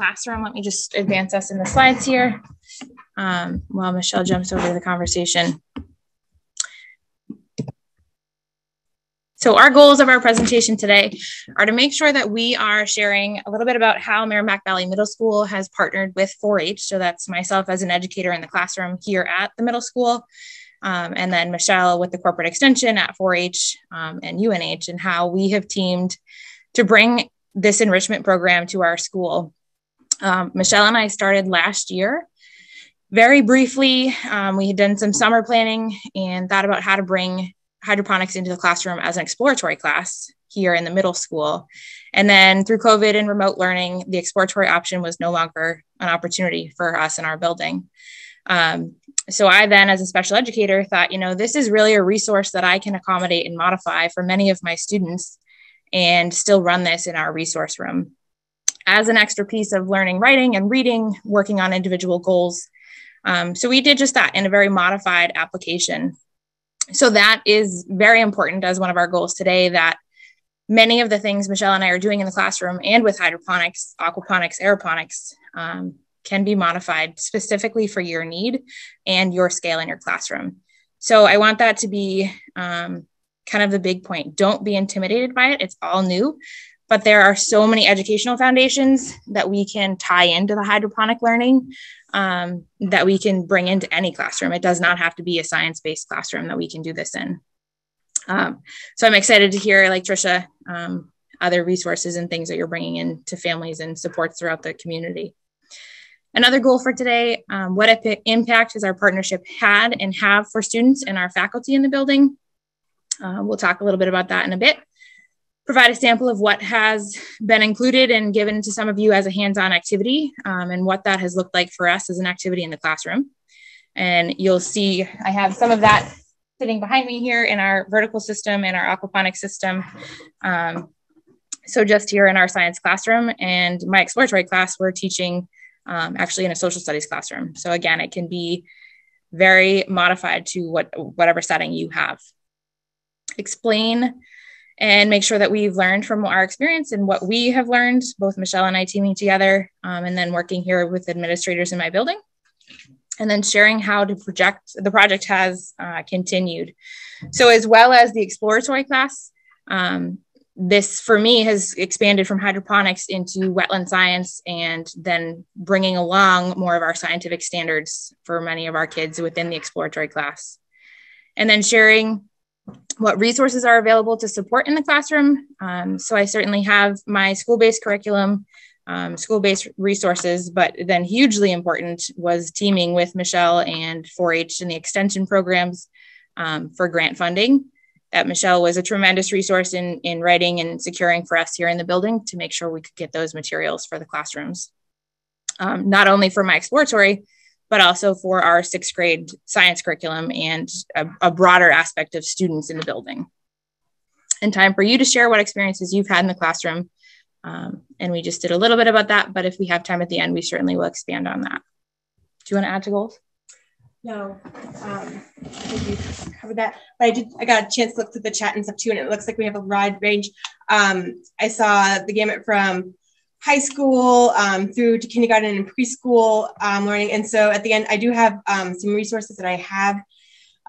classroom. Let me just advance us in the slides here um, while Michelle jumps over to the conversation. So our goals of our presentation today are to make sure that we are sharing a little bit about how Merrimack Valley Middle School has partnered with 4-H. So that's myself as an educator in the classroom here at the middle school, um, and then Michelle with the Cooperative Extension at 4-H um, and UNH, and how we have teamed to bring this enrichment program to our school. Um, Michelle and I started last year. Very briefly, um, we had done some summer planning and thought about how to bring hydroponics into the classroom as an exploratory class here in the middle school. And then through COVID and remote learning, the exploratory option was no longer an opportunity for us in our building. Um, so I then, as a special educator, thought, you know, this is really a resource that I can accommodate and modify for many of my students and still run this in our resource room. As an extra piece of learning writing and reading, working on individual goals. Um, so we did just that in a very modified application so that is very important as one of our goals today that many of the things Michelle and I are doing in the classroom and with hydroponics, aquaponics, aeroponics um, can be modified specifically for your need and your scale in your classroom. So I want that to be um, kind of the big point. Don't be intimidated by it. It's all new, but there are so many educational foundations that we can tie into the hydroponic learning um, that we can bring into any classroom. It does not have to be a science based classroom that we can do this in. Um, so I'm excited to hear, like Trisha, um, other resources and things that you're bringing in to families and supports throughout the community. Another goal for today, um, what impact has our partnership had and have for students and our faculty in the building? Uh, we'll talk a little bit about that in a bit provide a sample of what has been included and given to some of you as a hands-on activity um, and what that has looked like for us as an activity in the classroom. And you'll see I have some of that sitting behind me here in our vertical system and our aquaponic system. Um, so just here in our science classroom and my exploratory class, we're teaching um, actually in a social studies classroom. So again, it can be very modified to what whatever setting you have. Explain and make sure that we've learned from our experience and what we have learned, both Michelle and I teaming together, um, and then working here with administrators in my building, and then sharing how to project the project has uh, continued. So, as well as the exploratory class, um, this for me has expanded from hydroponics into wetland science and then bringing along more of our scientific standards for many of our kids within the exploratory class. And then sharing what resources are available to support in the classroom. Um, so I certainly have my school-based curriculum, um, school-based resources, but then hugely important was teaming with Michelle and 4-H and the extension programs um, for grant funding. That Michelle was a tremendous resource in, in writing and securing for us here in the building to make sure we could get those materials for the classrooms. Um, not only for my exploratory, but also for our sixth grade science curriculum and a, a, broader aspect of students in the building. And time for you to share what experiences you've had in the classroom. Um, and we just did a little bit about that, but if we have time at the end, we certainly will expand on that. Do you want to add to goals? No, um, I think you covered that. But I did. I got a chance to look through the chat and stuff too, and it looks like we have a wide range. Um, I saw the gamut from high school um, through to kindergarten and preschool um, learning. And so at the end, I do have um, some resources that I have,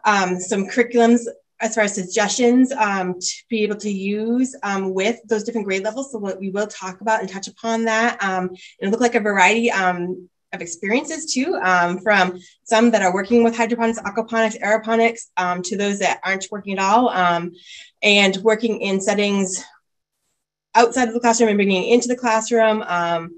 um, some curriculums as far as suggestions um, to be able to use um, with those different grade levels. So what we will talk about and touch upon that. and look like a variety of experiences too, from some that are working with hydroponics, aquaponics, aeroponics, to those that aren't working at all, and working in settings outside of the classroom and bringing it into the classroom. Um,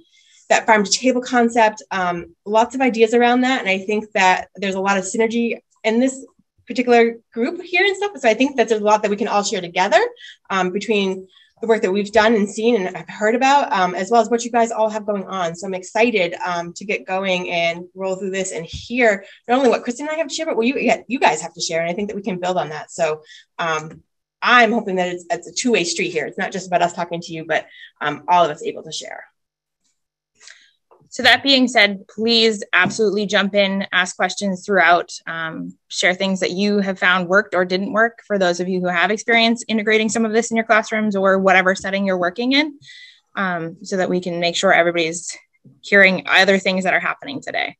that farm to table concept, um, lots of ideas around that. And I think that there's a lot of synergy in this particular group here and stuff. So I think that there's a lot that we can all share together um, between the work that we've done and seen and I've heard about, um, as well as what you guys all have going on. So I'm excited um, to get going and roll through this and hear not only what Kristen and I have to share, but what you, you guys have to share. And I think that we can build on that. So um, I'm hoping that it's, it's a two way street here. It's not just about us talking to you, but um, all of us able to share. So, that being said, please absolutely jump in, ask questions throughout, um, share things that you have found worked or didn't work for those of you who have experience integrating some of this in your classrooms or whatever setting you're working in, um, so that we can make sure everybody's hearing other things that are happening today.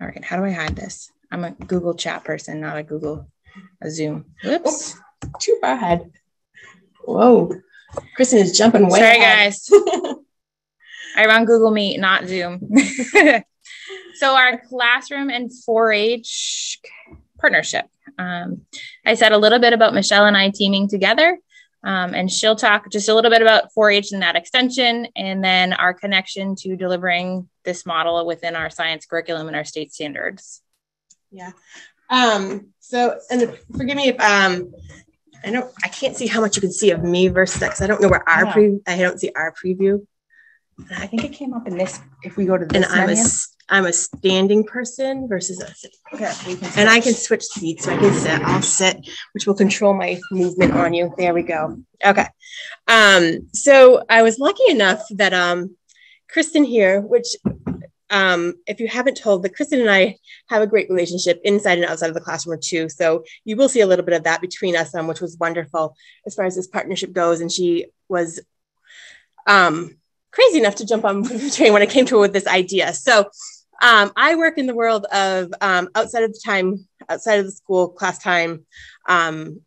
All right, how do I hide this? I'm a Google chat person, not a Google a Zoom. Whoops. Oh, too bad. Whoa. Kristen is jumping way Sorry, ahead. guys. I run Google Meet, not Zoom. so our classroom and 4-H partnership. Um, I said a little bit about Michelle and I teaming together, um, and she'll talk just a little bit about 4-H and that extension, and then our connection to delivering this model within our science curriculum and our state standards. Yeah. Um, so, and forgive me if um, I don't, I can't see how much you can see of me versus that because I don't know where our yeah. pre, I don't see our preview. I think it came up in this. If we go to this, and I'm menu. a I'm a standing person versus a sitting. Okay, and I can switch seats, so I can sit. I'll sit, which will control my movement on you. There we go. Okay. Um, so I was lucky enough that um, Kristen here, which um, if you haven't told, that Kristen and I have a great relationship inside and outside of the classroom too. So you will see a little bit of that between us, um, which was wonderful as far as this partnership goes. And she was um, crazy enough to jump on the train when I came to her with this idea. So um, I work in the world of um, outside of the time, outside of the school class time um,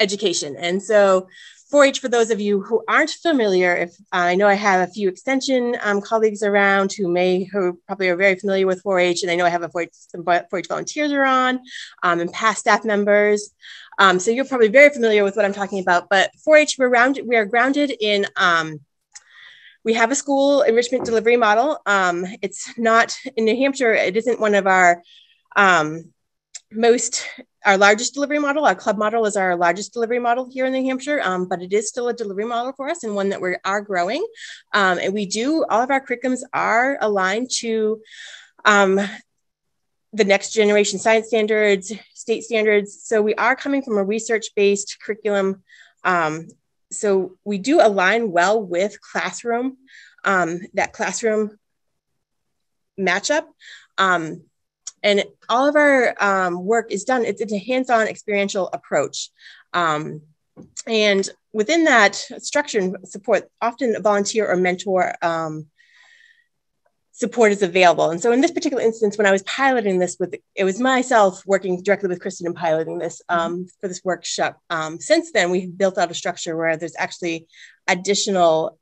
education. And so 4-H, for those of you who aren't familiar, if uh, I know I have a few extension um, colleagues around who may, who probably are very familiar with 4-H, and I know I have a 4-H, some 4-H volunteers are on, um, and past staff members. Um, so you're probably very familiar with what I'm talking about. But 4-H, we're, rounded, we are grounded in um, we have a school enrichment delivery model. Um, it's not in New Hampshire, it isn't one of our um, most, our largest delivery model. Our club model is our largest delivery model here in New Hampshire, um, but it is still a delivery model for us and one that we are growing. Um, and we do, all of our curriculums are aligned to um, the next generation science standards, state standards. So we are coming from a research-based curriculum um, so we do align well with classroom, um, that classroom matchup. Um, and all of our um, work is done, it's, it's a hands-on experiential approach. Um, and within that structure and support, often a volunteer or mentor um, support is available. And so in this particular instance, when I was piloting this with, it was myself working directly with Kristen and piloting this um, mm-hmm. for this workshop. Um, since then, we've built out a structure where there's actually additional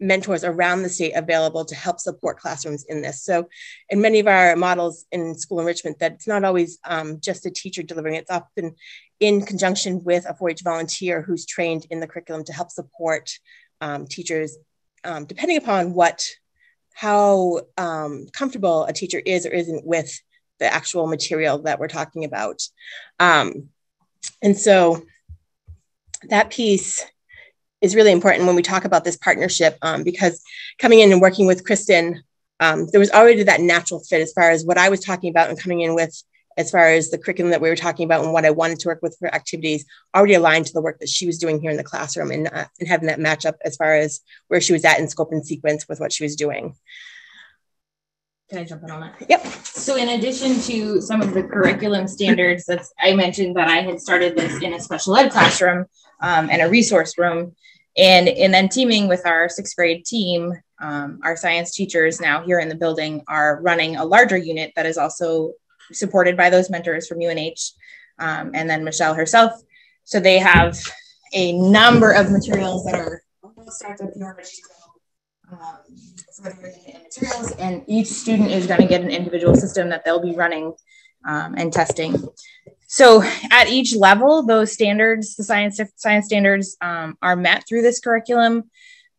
mentors around the state available to help support classrooms in this. So in many of our models in school enrichment, that it's not always um, just a teacher delivering, it's often in conjunction with a 4-H volunteer who's trained in the curriculum to help support um, teachers, um, depending upon what how um, comfortable a teacher is or isn't with the actual material that we're talking about. Um, and so that piece is really important when we talk about this partnership um, because coming in and working with Kristen, um, there was already that natural fit as far as what I was talking about and coming in with as far as the curriculum that we were talking about and what I wanted to work with for activities already aligned to the work that she was doing here in the classroom and, uh, and having that match up as far as where she was at in scope and sequence with what she was doing. Can I jump in on that? Yep. So in addition to some of the curriculum standards, that's I mentioned that I had started this in a special ed classroom um, and a resource room, and and then teaming with our sixth grade team, um, our science teachers now here in the building are running a larger unit that is also supported by those mentors from UNH um, and then Michelle herself. So they have a number of materials that are starts with your um, materials, and each student is going to get an individual system that they'll be running um, and testing. So at each level, those standards, the science science standards, um, are met through this curriculum,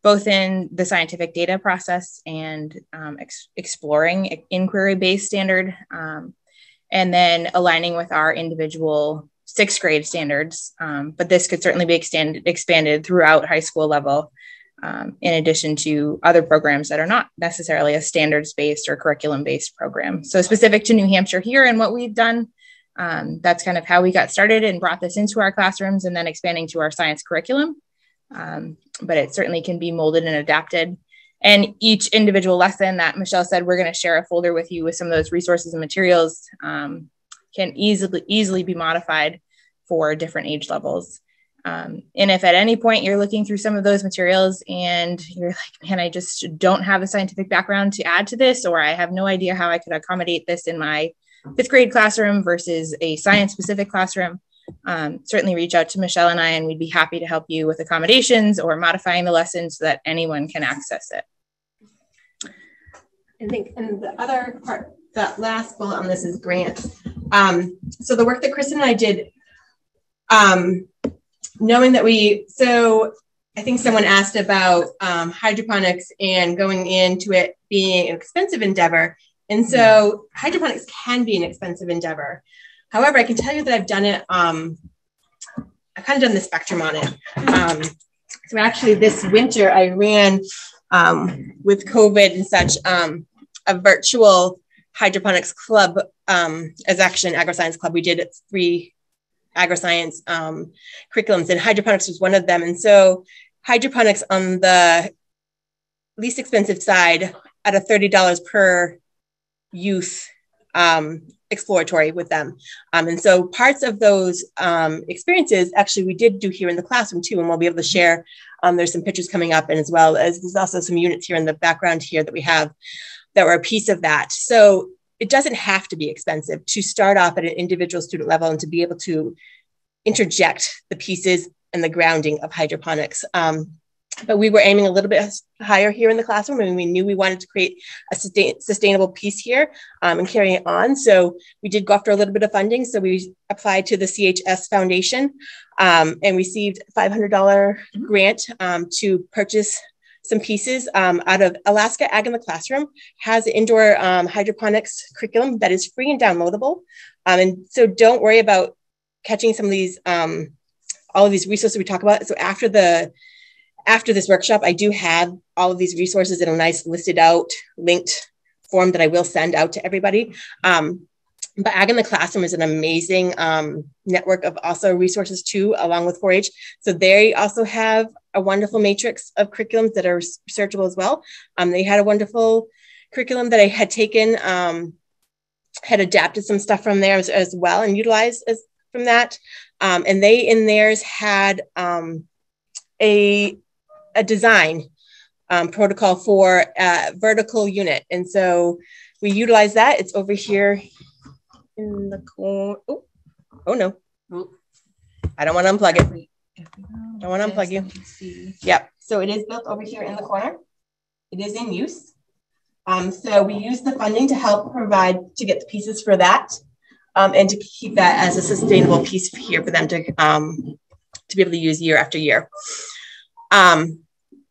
both in the scientific data process and um, ex exploring inquiry-based standard um, and then aligning with our individual sixth grade standards. Um, but this could certainly be extended, expanded throughout high school level, um, in addition to other programs that are not necessarily a standards based or curriculum based program. So, specific to New Hampshire here and what we've done, um, that's kind of how we got started and brought this into our classrooms and then expanding to our science curriculum. Um, but it certainly can be molded and adapted and each individual lesson that Michelle said, we're going to share a folder with you with some of those resources and materials um, can easily easily be modified for different age levels. Um, and if at any point you're looking through some of those materials and you're like, man, I just don't have a scientific background to add to this, or I have no idea how I could accommodate this in my fifth grade classroom versus a science specific classroom, um, certainly reach out to Michelle and I, and we'd be happy to help you with accommodations or modifying the lesson so that anyone can access it. I think, and the other part, that last bullet on this is grants. Um, so the work that Kristen and I did, um, knowing that we, so I think someone asked about um, hydroponics and going into it being an expensive endeavor. And so hydroponics can be an expensive endeavor. However, I can tell you that I've done it, um, I've kind of done the spectrum on it. Um, so actually this winter I ran um, with COVID and such, um, a virtual hydroponics club um, as actually an agri-science club. We did three agri-science um, curriculums and hydroponics was one of them. And so hydroponics on the least expensive side at a $30 per youth um, exploratory with them. Um, and so parts of those um, experiences actually we did do here in the classroom too, and we'll be able to share. Um, there's some pictures coming up, and as well as there's also some units here in the background here that we have that were a piece of that. So it doesn't have to be expensive to start off at an individual student level and to be able to interject the pieces and the grounding of hydroponics. Um, but we were aiming a little bit higher here in the classroom and we knew we wanted to create a sustain, sustainable piece here um, and carry it on. So we did go after a little bit of funding. So we applied to the CHS Foundation um, and received $500 mm-hmm. grant um, to purchase some pieces um, out of Alaska Ag in the Classroom has indoor um, hydroponics curriculum that is free and downloadable. Um, and so don't worry about catching some of these, all of these resources we talk about. So after the after this workshop, I do have all of these resources in a nice listed out, linked form that I will send out to everybody. Um, but Ag in the Classroom is an amazing um, network of also resources too, along with 4-H. So they also have a wonderful matrix of curriculums that are searchable as well. Um, they had a wonderful curriculum that I had taken, um, had adapted some stuff from there as, as well and utilized as, from that. Um, and they in theirs had um, a a design um, protocol for a vertical unit. And so we utilize that. It's over here in the corner. Oh, oh no. I don't want to unplug it. I want to unplug you. Yep. So it is built over here in the corner. It is in use. Um, so we use the funding to help provide to get the pieces for that um, and to keep that as a sustainable piece here for them to um, to be able to use year after year. Um,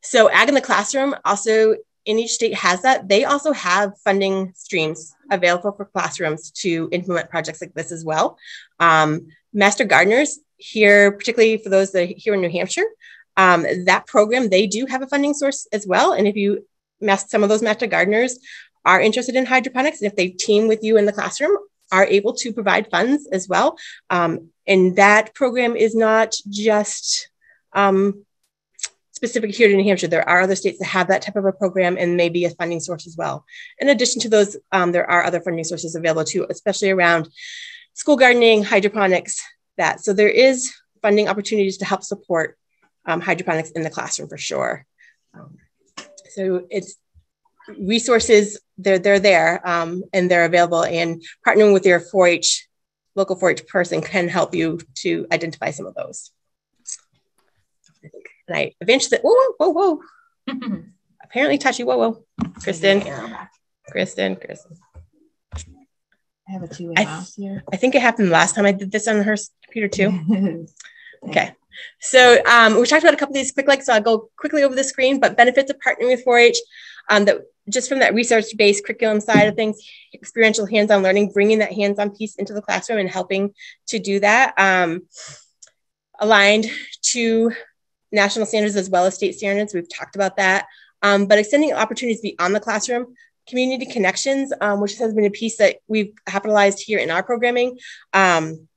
so Ag in the Classroom also in each state has that. They also have funding streams available for classrooms to implement projects like this as well. Um, Master Gardeners here, particularly for those that are here in New Hampshire, um, that program, they do have a funding source as well. And if you, some of those Master Gardeners are interested in hydroponics, and if they team with you in the classroom, are able to provide funds as well. Um, and that program is not just um, specific here to New Hampshire. There are other states that have that type of a program and maybe a funding source as well. In addition to those, um, there are other funding sources available too, especially around school gardening, hydroponics, that. So there is funding opportunities to help support um, hydroponics in the classroom for sure. Um, so it's resources, they're, they're there um, and they're available and partnering with your 4-H, local 4-H person can help you to identify some of those. And I eventually, whoa, whoa, whoa, whoa. Apparently touchy, whoa, whoa. Kristen, Kristen, Kristen. I have a two way mouse here. I think it happened last time I did this on her computer too. okay. So um, we talked about a couple of these quick links, so I'll go quickly over the screen, but benefits of partnering with 4-H, um, that just from that research-based curriculum side of things, experiential hands-on learning, bringing that hands-on piece into the classroom and helping to do that. Um, aligned to national standards as well as state standards. We've talked about that. Um, but extending opportunities beyond the classroom, community connections, um, which has been a piece that we've capitalized here in our programming, um,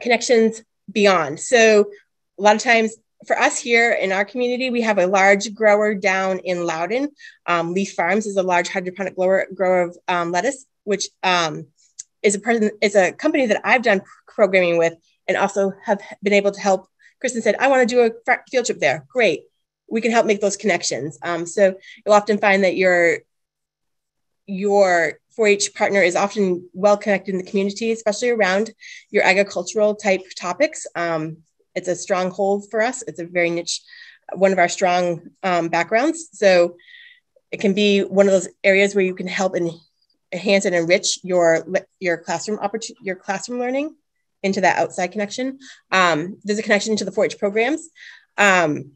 connections beyond. So a lot of times for us here in our community, we have a large grower down in Loudon. Um, Lef Farms is a large hydroponic grower, grower of um, lettuce, which um, is a person is a company that I've done programming with and also have been able to help Kristen said, I want to do a field trip there. Great. We can help make those connections. Um, so you'll often find that your your 4-H partner is often well connected in the community, especially around your agricultural type topics. Um, it's a stronghold for us. It's a very niche, one of our strong um, backgrounds. So it can be one of those areas where you can help and enhance and enrich your your classroom opportunity, your classroom learning into that outside connection. Um, there's a connection to the 4-H programs. Um,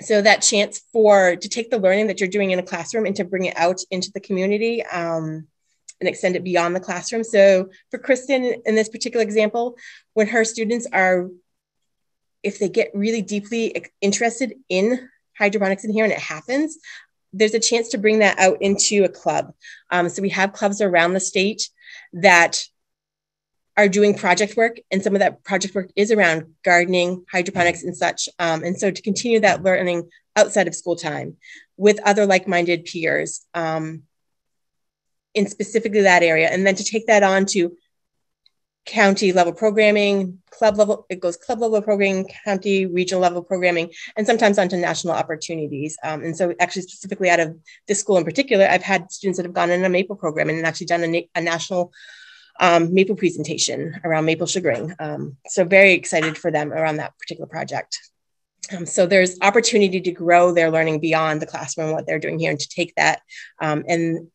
so that chance for to take the learning that you're doing in a classroom and to bring it out into the community um, and extend it beyond the classroom. So for Kristen, in this particular example, when her students are, if they get really deeply interested in hydroponics in here and it happens, there's a chance to bring that out into a club. Um, so we have clubs around the state that are doing project work, and some of that project work is around gardening, hydroponics, and such. Um, and so to continue that learning outside of school time with other like-minded peers um, in specifically that area, and then to take that on to county level programming, club level, it goes club level programming, county, regional level programming, and sometimes onto national opportunities. Um, and so actually specifically out of this school in particular, I've had students that have gone in a MAPLE program and actually done a, a national um, maple presentation around maple sugaring. Um, so very excited for them around that particular project. Um, so there's opportunity to grow their learning beyond the classroom what they're doing here and to take that um, and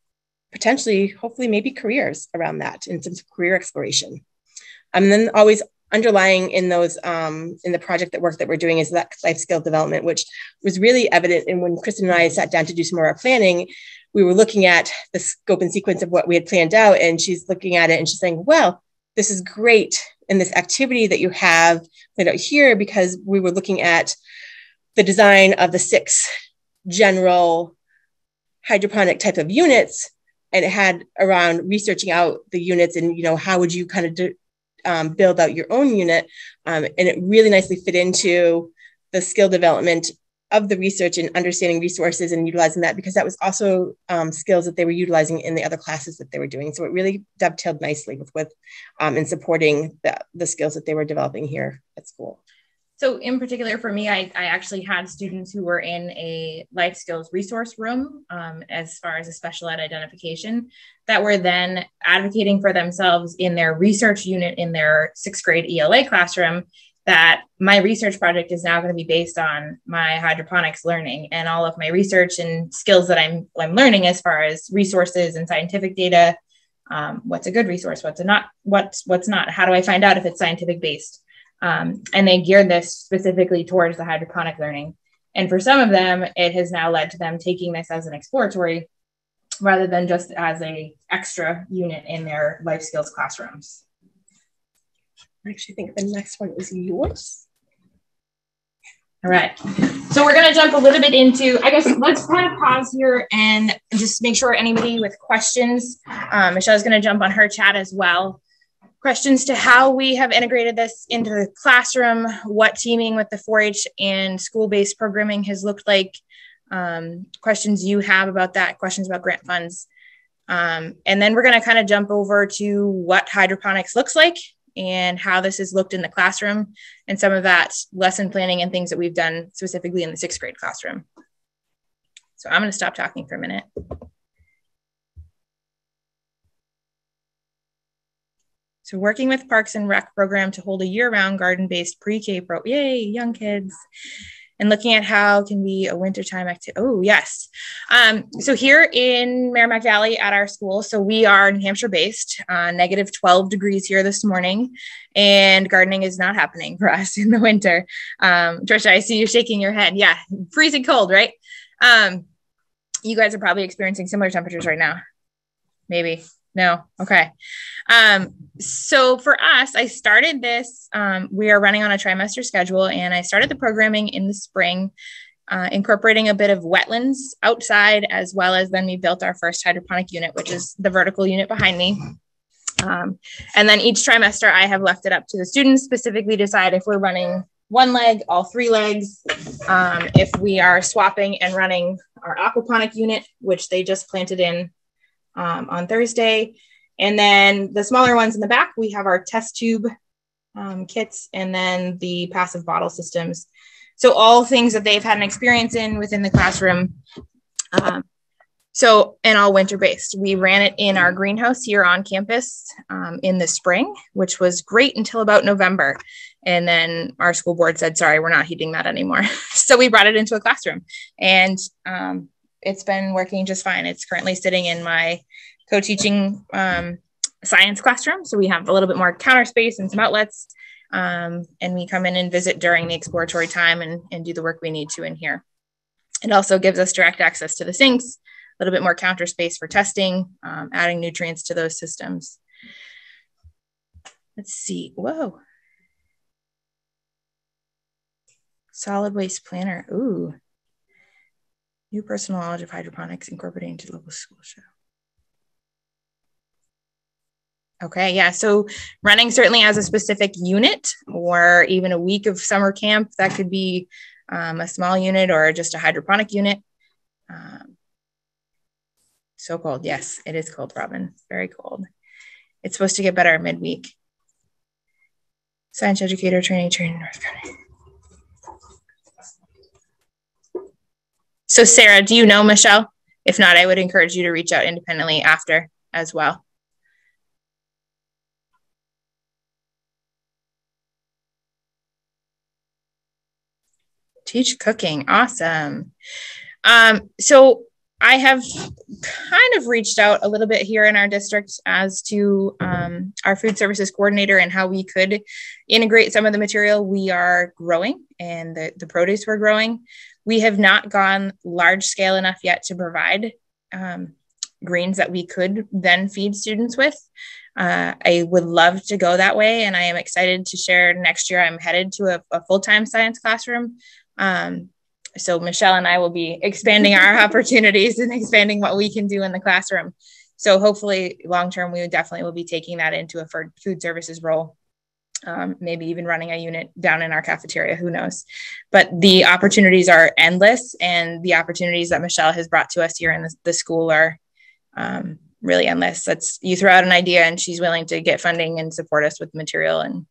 potentially, hopefully, maybe careers around that and some career exploration. Um, and then always underlying in those um, in the project that work that we're doing is that life skill development, which was really evident. And when Kristen and I sat down to do some more planning, we were looking at the scope and sequence of what we had planned out, and she's looking at it and she's saying, "Well, this is great in this activity that you have planned out here because we were looking at the design of the six general hydroponic type of units and it had around researching out the units and you know how would you kind of do, um, build out your own unit um, and it really nicely fit into the skill development of the research and understanding resources and utilizing that because that was also um, skills that they were utilizing in the other classes that they were doing. So it really dovetailed nicely with with um, in supporting the, the skills that they were developing here at school. So in particular for me, I, I actually had students who were in a life skills resource room um, as far as a special ed identification that were then advocating for themselves in their research unit in their sixth grade ELA classroom that my research project is now going to be based on my hydroponics learning and all of my research and skills that I'm I'm learning as far as resources and scientific data. Um, what's a good resource? What's a not? What's what's not? How do I find out if it's scientific based? Um, and they geared this specifically towards the hydroponic learning. And for some of them, it has now led to them taking this as an exploratory rather than just as a extra unit in their life skills classrooms. I actually think the next one is yours. All right. So we're going to jump a little bit into, I guess, let's kind of pause here and just make sure anybody with questions, um, Michelle's going to jump on her chat as well. Questions to how we have integrated this into the classroom, what teaming with the 4 H and school based programming has looked like, um, questions you have about that, questions about grant funds. Um, and then we're going to kind of jump over to what hydroponics looks like and how this is looked in the classroom and some of that lesson planning and things that we've done specifically in the sixth grade classroom. So I'm going to stop talking for a minute. So working with Parks and Rec program to hold a year-round garden-based pre-K pro, yay, young kids and looking at how can be a wintertime activity. Oh, yes. Um, so here in Merrimack Valley at our school, so we are New Hampshire based, uh, negative 12 degrees here this morning, and gardening is not happening for us in the winter. Um, Trisha, I see you shaking your head. Yeah, freezing cold, right? Um, you guys are probably experiencing similar temperatures right now. Maybe. No. Okay. Um, so for us, I started this. Um, we are running on a trimester schedule, and I started the programming in the spring, uh, incorporating a bit of wetlands outside, as well as then we built our first hydroponic unit, which is the vertical unit behind me. Um, and then each trimester, I have left it up to the students specifically decide if we're running one leg, all three legs, um, if we are swapping and running our aquaponic unit, which they just planted in um, on Thursday. And then the smaller ones in the back, we have our test tube um, kits, and then the passive bottle systems. So all things that they've had an experience in within the classroom. Um, so, and all winter based. We ran it in our greenhouse here on campus um, in the spring, which was great until about November. And then our school board said, sorry, we're not heating that anymore. so we brought it into a classroom and um, it's been working just fine. It's currently sitting in my co teaching um, science classroom. So we have a little bit more counter space and some outlets. Um, and we come in and visit during the exploratory time and, and do the work we need to in here. It also gives us direct access to the sinks a little bit more counter space for testing, um, adding nutrients to those systems. Let's see. Whoa. Solid waste planner. Ooh. New personal knowledge of hydroponics incorporated into local school show. Okay, yeah. So running certainly as a specific unit or even a week of summer camp, that could be um, a small unit or just a hydroponic unit. Um, so cold. Yes, it is cold, Robin. Very cold. It's supposed to get better midweek. Science educator training, training North County. So, Sarah, do you know Michelle? If not, I would encourage you to reach out independently after as well. Teach cooking. Awesome. Um, so I have kind of reached out a little bit here in our district as to um, our food services coordinator and how we could integrate some of the material we are growing and the, the produce we're growing. We have not gone large scale enough yet to provide um, greens that we could then feed students with. Uh, I would love to go that way, and I am excited to share next year. I'm headed to a, a full time science classroom um, so Michelle and I will be expanding our opportunities and expanding what we can do in the classroom. So hopefully, long term, we definitely will be taking that into a food services role. Um, maybe even running a unit down in our cafeteria, who knows? But the opportunities are endless, and the opportunities that Michelle has brought to us here in the, the school are um, really endless. That's you throw out an idea, and she's willing to get funding and support us with material and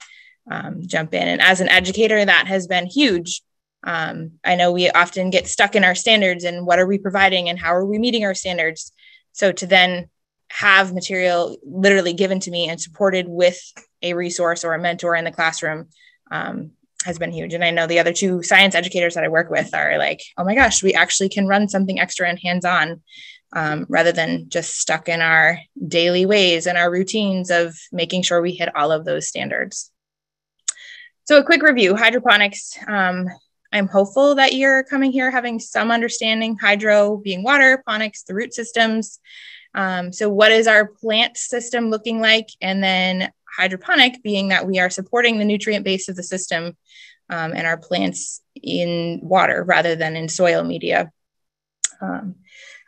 um, jump in. And as an educator, that has been huge um, I know we often get stuck in our standards and what are we providing and how are we meeting our standards. So to then have material literally given to me and supported with a resource or a mentor in the classroom um, has been huge. And I know the other two science educators that I work with are like, oh my gosh, we actually can run something extra and hands on um, rather than just stuck in our daily ways and our routines of making sure we hit all of those standards. So, a quick review hydroponics. Um, I'm hopeful that you're coming here having some understanding hydro being water, ponics, the root systems. Um, so, what is our plant system looking like? And then hydroponic being that we are supporting the nutrient base of the system um, and our plants in water rather than in soil media. Um,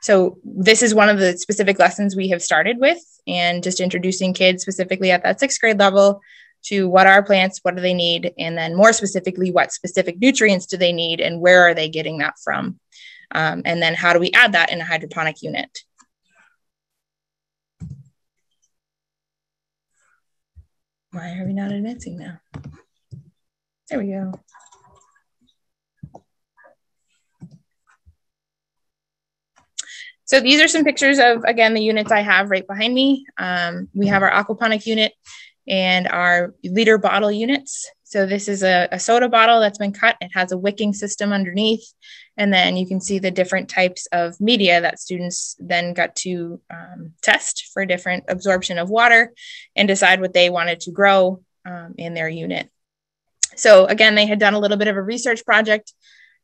so, this is one of the specific lessons we have started with, and just introducing kids specifically at that sixth grade level to what are plants, what do they need, and then more specifically, what specific nutrients do they need and where are they getting that from? Um, and then how do we add that in a hydroponic unit? Why are we not advancing now? There we go. So these are some pictures of, again, the units I have right behind me. Um, we have our aquaponic unit and our liter bottle units. So this is a, a, soda bottle that's been cut. It has a wicking system underneath. And then you can see the different types of media that students then got to um, test for different absorption of water and decide what they wanted to grow um, in their unit. So again, they had done a little bit of a research project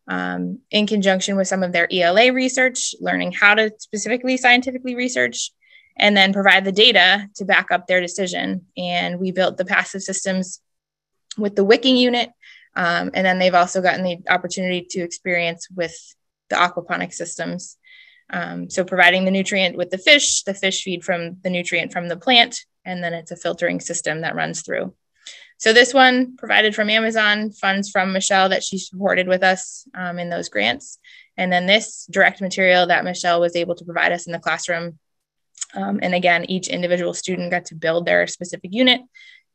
um, in conjunction with some of their ELA research, learning how to specifically scientifically research and then provide the data to back up their decision. And we built the passive systems with the wicking unit. Um, and then they've also gotten the opportunity to experience with the aquaponic systems. Um, so providing the nutrient with the fish, the fish feed from the nutrient from the plant, and then it's a filtering system that runs through. So this one provided from Amazon, funds from Michelle that she supported with us um, in those grants. And then this direct material that Michelle was able to provide us in the classroom um, and again, each individual student got to build their specific unit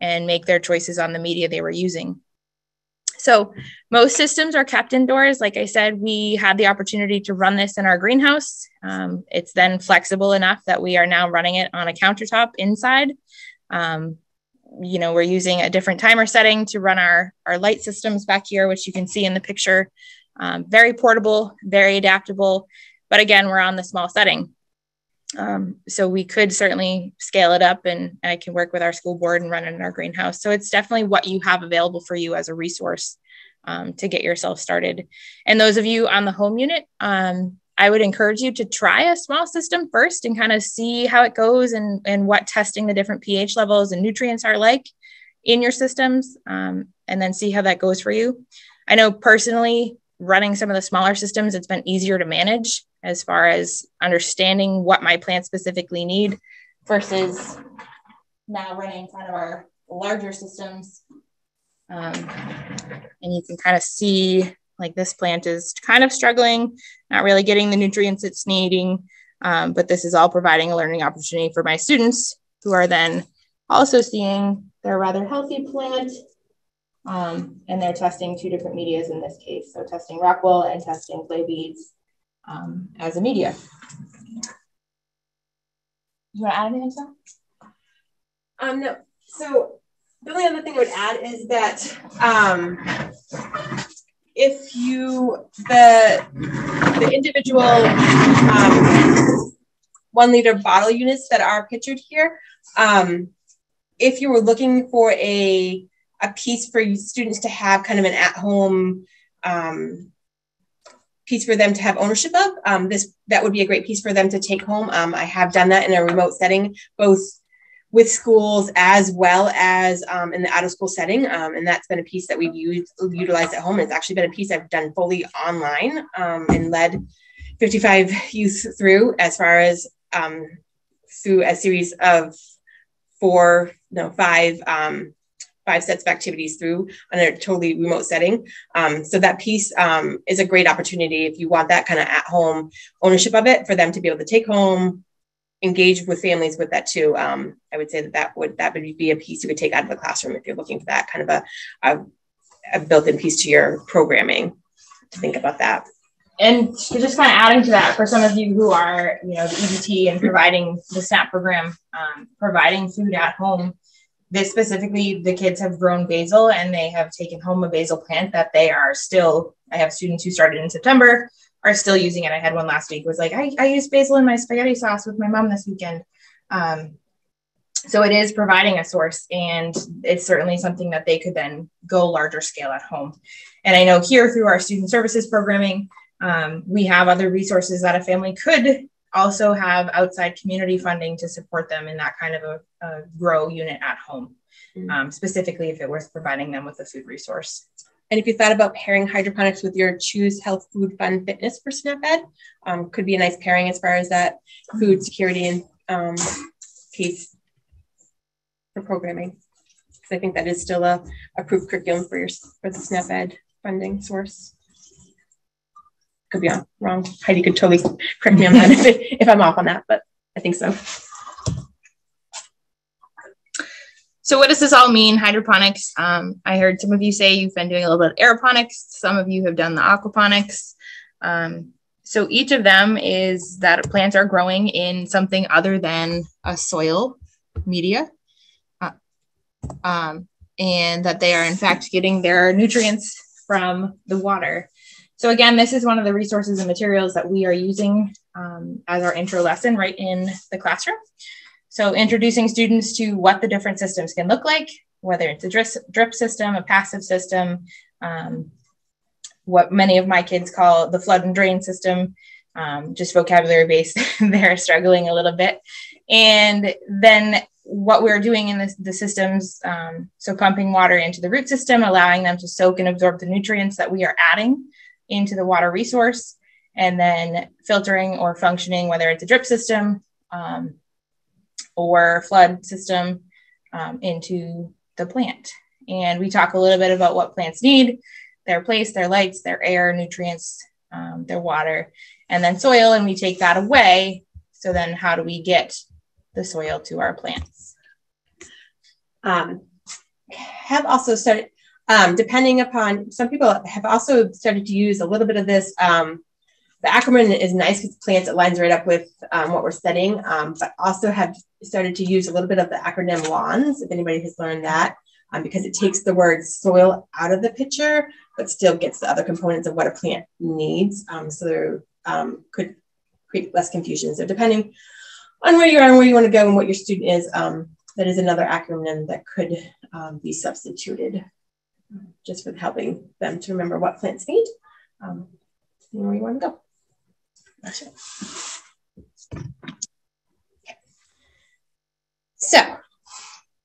and make their choices on the media they were using. So most systems are kept indoors. Like I said, we had the opportunity to run this in our greenhouse. Um, it's then flexible enough that we are now running it on a countertop inside. Um, you know, we're using a different timer setting to run our, our light systems back here, which you can see in the picture. Um, very portable, very adaptable. But again, we're on the small setting. Um, so we could certainly scale it up and I can work with our school board and run it in our greenhouse. So it's definitely what you have available for you as a resource um, to get yourself started. And those of you on the home unit, um, I would encourage you to try a small system first and kind of see how it goes and, and what testing the different pH levels and nutrients are like in your systems, um, and then see how that goes for you. I know personally, running some of the smaller systems, it's been easier to manage as far as understanding what my plants specifically need versus now running kind of our larger systems. Um, and you can kind of see like this plant is kind of struggling, not really getting the nutrients it's needing. Um, but this is all providing a learning opportunity for my students who are then also seeing their rather healthy plant um, and they're testing two different medias in this case. So testing Rockwool and testing clay beads um, as a media. You want to add anything, Sam? Um, no. So the only other thing I would add is that um, if you the the individual um, one liter bottle units that are pictured here, um, if you were looking for a a piece for students to have kind of an at home um, piece for them to have ownership of. Um, this that would be a great piece for them to take home. Um, I have done that in a remote setting, both with schools as well as um, in the out of school setting, um, and that's been a piece that we've used utilized at home. It's actually been a piece I've done fully online um, and led 55 youth through as far as um, through a series of four, no five five sets of activities through on a totally remote setting. Um, so that piece um, is a great opportunity if you want that kind of at home ownership of it for them to be able to take home, engage with families with that too. Um, I would say that that would that would be a piece you would take out of the classroom if you're looking for that kind of a, a, a built-in piece to your programming to think about that. And just kind of adding to that, for some of you who are, you know, the EBT and providing the SNAP program, um, providing food at home this specifically, the kids have grown basil and they have taken home a basil plant that they are still. I have students who started in September are still using it. I had one last week was like, I, I used basil in my spaghetti sauce with my mom this weekend. Um, so it is providing a source and it's certainly something that they could then go larger scale at home. And I know here through our student services programming, um, we have other resources that a family could also have outside community funding to support them in that kind of a, a grow unit at home, mm-hmm. um, specifically if it was providing them with a food resource. And if you thought about pairing hydroponics with your Choose Health Food Fun Fitness for SNAP-Ed, um, could be a nice pairing as far as that food security and um, piece for programming. Because I think that is still a approved curriculum for your for the SNAP-Ed funding source could be on wrong. Heidi could totally correct me on that if, if I'm off on that, but I think so. So what does this all mean, hydroponics? Um, I heard some of you say you've been doing a little bit of aeroponics. Some of you have done the aquaponics. Um, so each of them is that plants are growing in something other than a soil media. Uh, um, and that they are in fact getting their nutrients from the water. So again, this is one of the resources and materials that we are using um, as our intro lesson right in the classroom. So introducing students to what the different systems can look like, whether it's a drip, system, a passive system, um, what many of my kids call the flood and drain system, um, just vocabulary based, they're struggling a little bit. And then what we're doing in the, the systems, um, so pumping water into the root system, allowing them to soak and absorb the nutrients that we are adding into the water resource and then filtering or functioning, whether it's a drip system um, or flood system um, into the plant. And we talk a little bit about what plants need their place, their lights, their air, nutrients, um, their water, and then soil. And we take that away. So then, how do we get the soil to our plants? Um, have also started, um, depending upon some people have also started to use a little bit of this. Um, the acronym is nice because plants, it lines right up with um, what we're studying, um, but also have started to use a little bit of the acronym LAWNS, if anybody has learned that, um, because it takes the word soil out of the picture, but still gets the other components of what a plant needs. Um, so there could create less confusion. So depending on where you are and where you want to go and what your student is, that is another acronym that could be substituted just for helping them to remember what plants need um, and where you want to go. Gotcha. So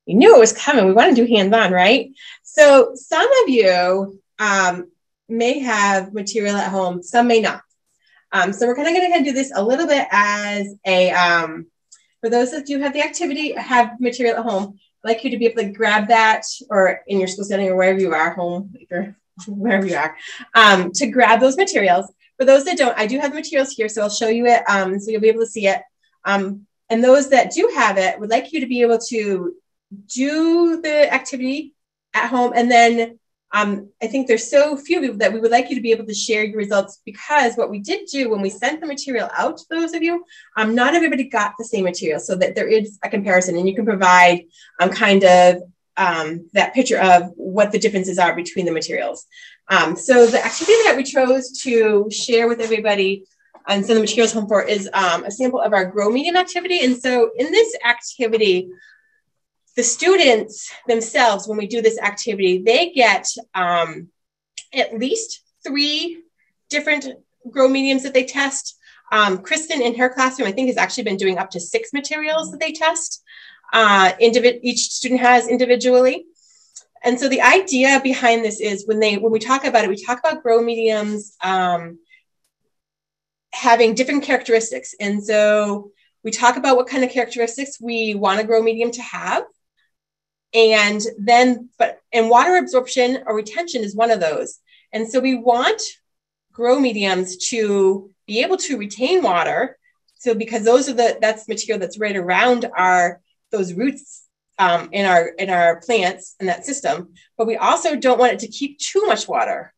you knew it was coming. We want to do hands-on, right? So some of you um, may have material at home, some may not. Um, so we're kind of going to do this a little bit as a, um, for those that do have the activity, have material at home, Like you to be able to grab that or in your school setting or wherever you are, home, if you're wherever you are, um, to grab those materials. For those that don't, I do have the materials here, so I'll show you it um, so you'll be able to see it. Um, and those that do have it would like you to be able to do the activity at home and then um, I think there's so few that we would like you to be able to share your results because what we did do when we sent the material out to those of you, um, not everybody got the same material so that there is a comparison and you can provide um, kind of um, that picture of what the differences are between the materials. Um, so the activity that we chose to share with everybody and send the materials home for is um, a sample of our grow medium activity. And so in this activity, the students themselves, when we do this activity, they get um, at least three different grow mediums that they test. Um, Kristen in her classroom, I think, has actually been doing up to six materials that they test. Uh, each student has individually. And so the idea behind this is when they when we talk about it, we talk about grow mediums um, having different characteristics. And so we talk about what kind of characteristics we want a grow medium to have. And then, but, and water absorption or retention is one of those. And so we want grow mediums to be able to retain water. So because those are the, that's material that's right around our, those roots um, in our, in our plants in that system. But we also don't want it to keep too much water.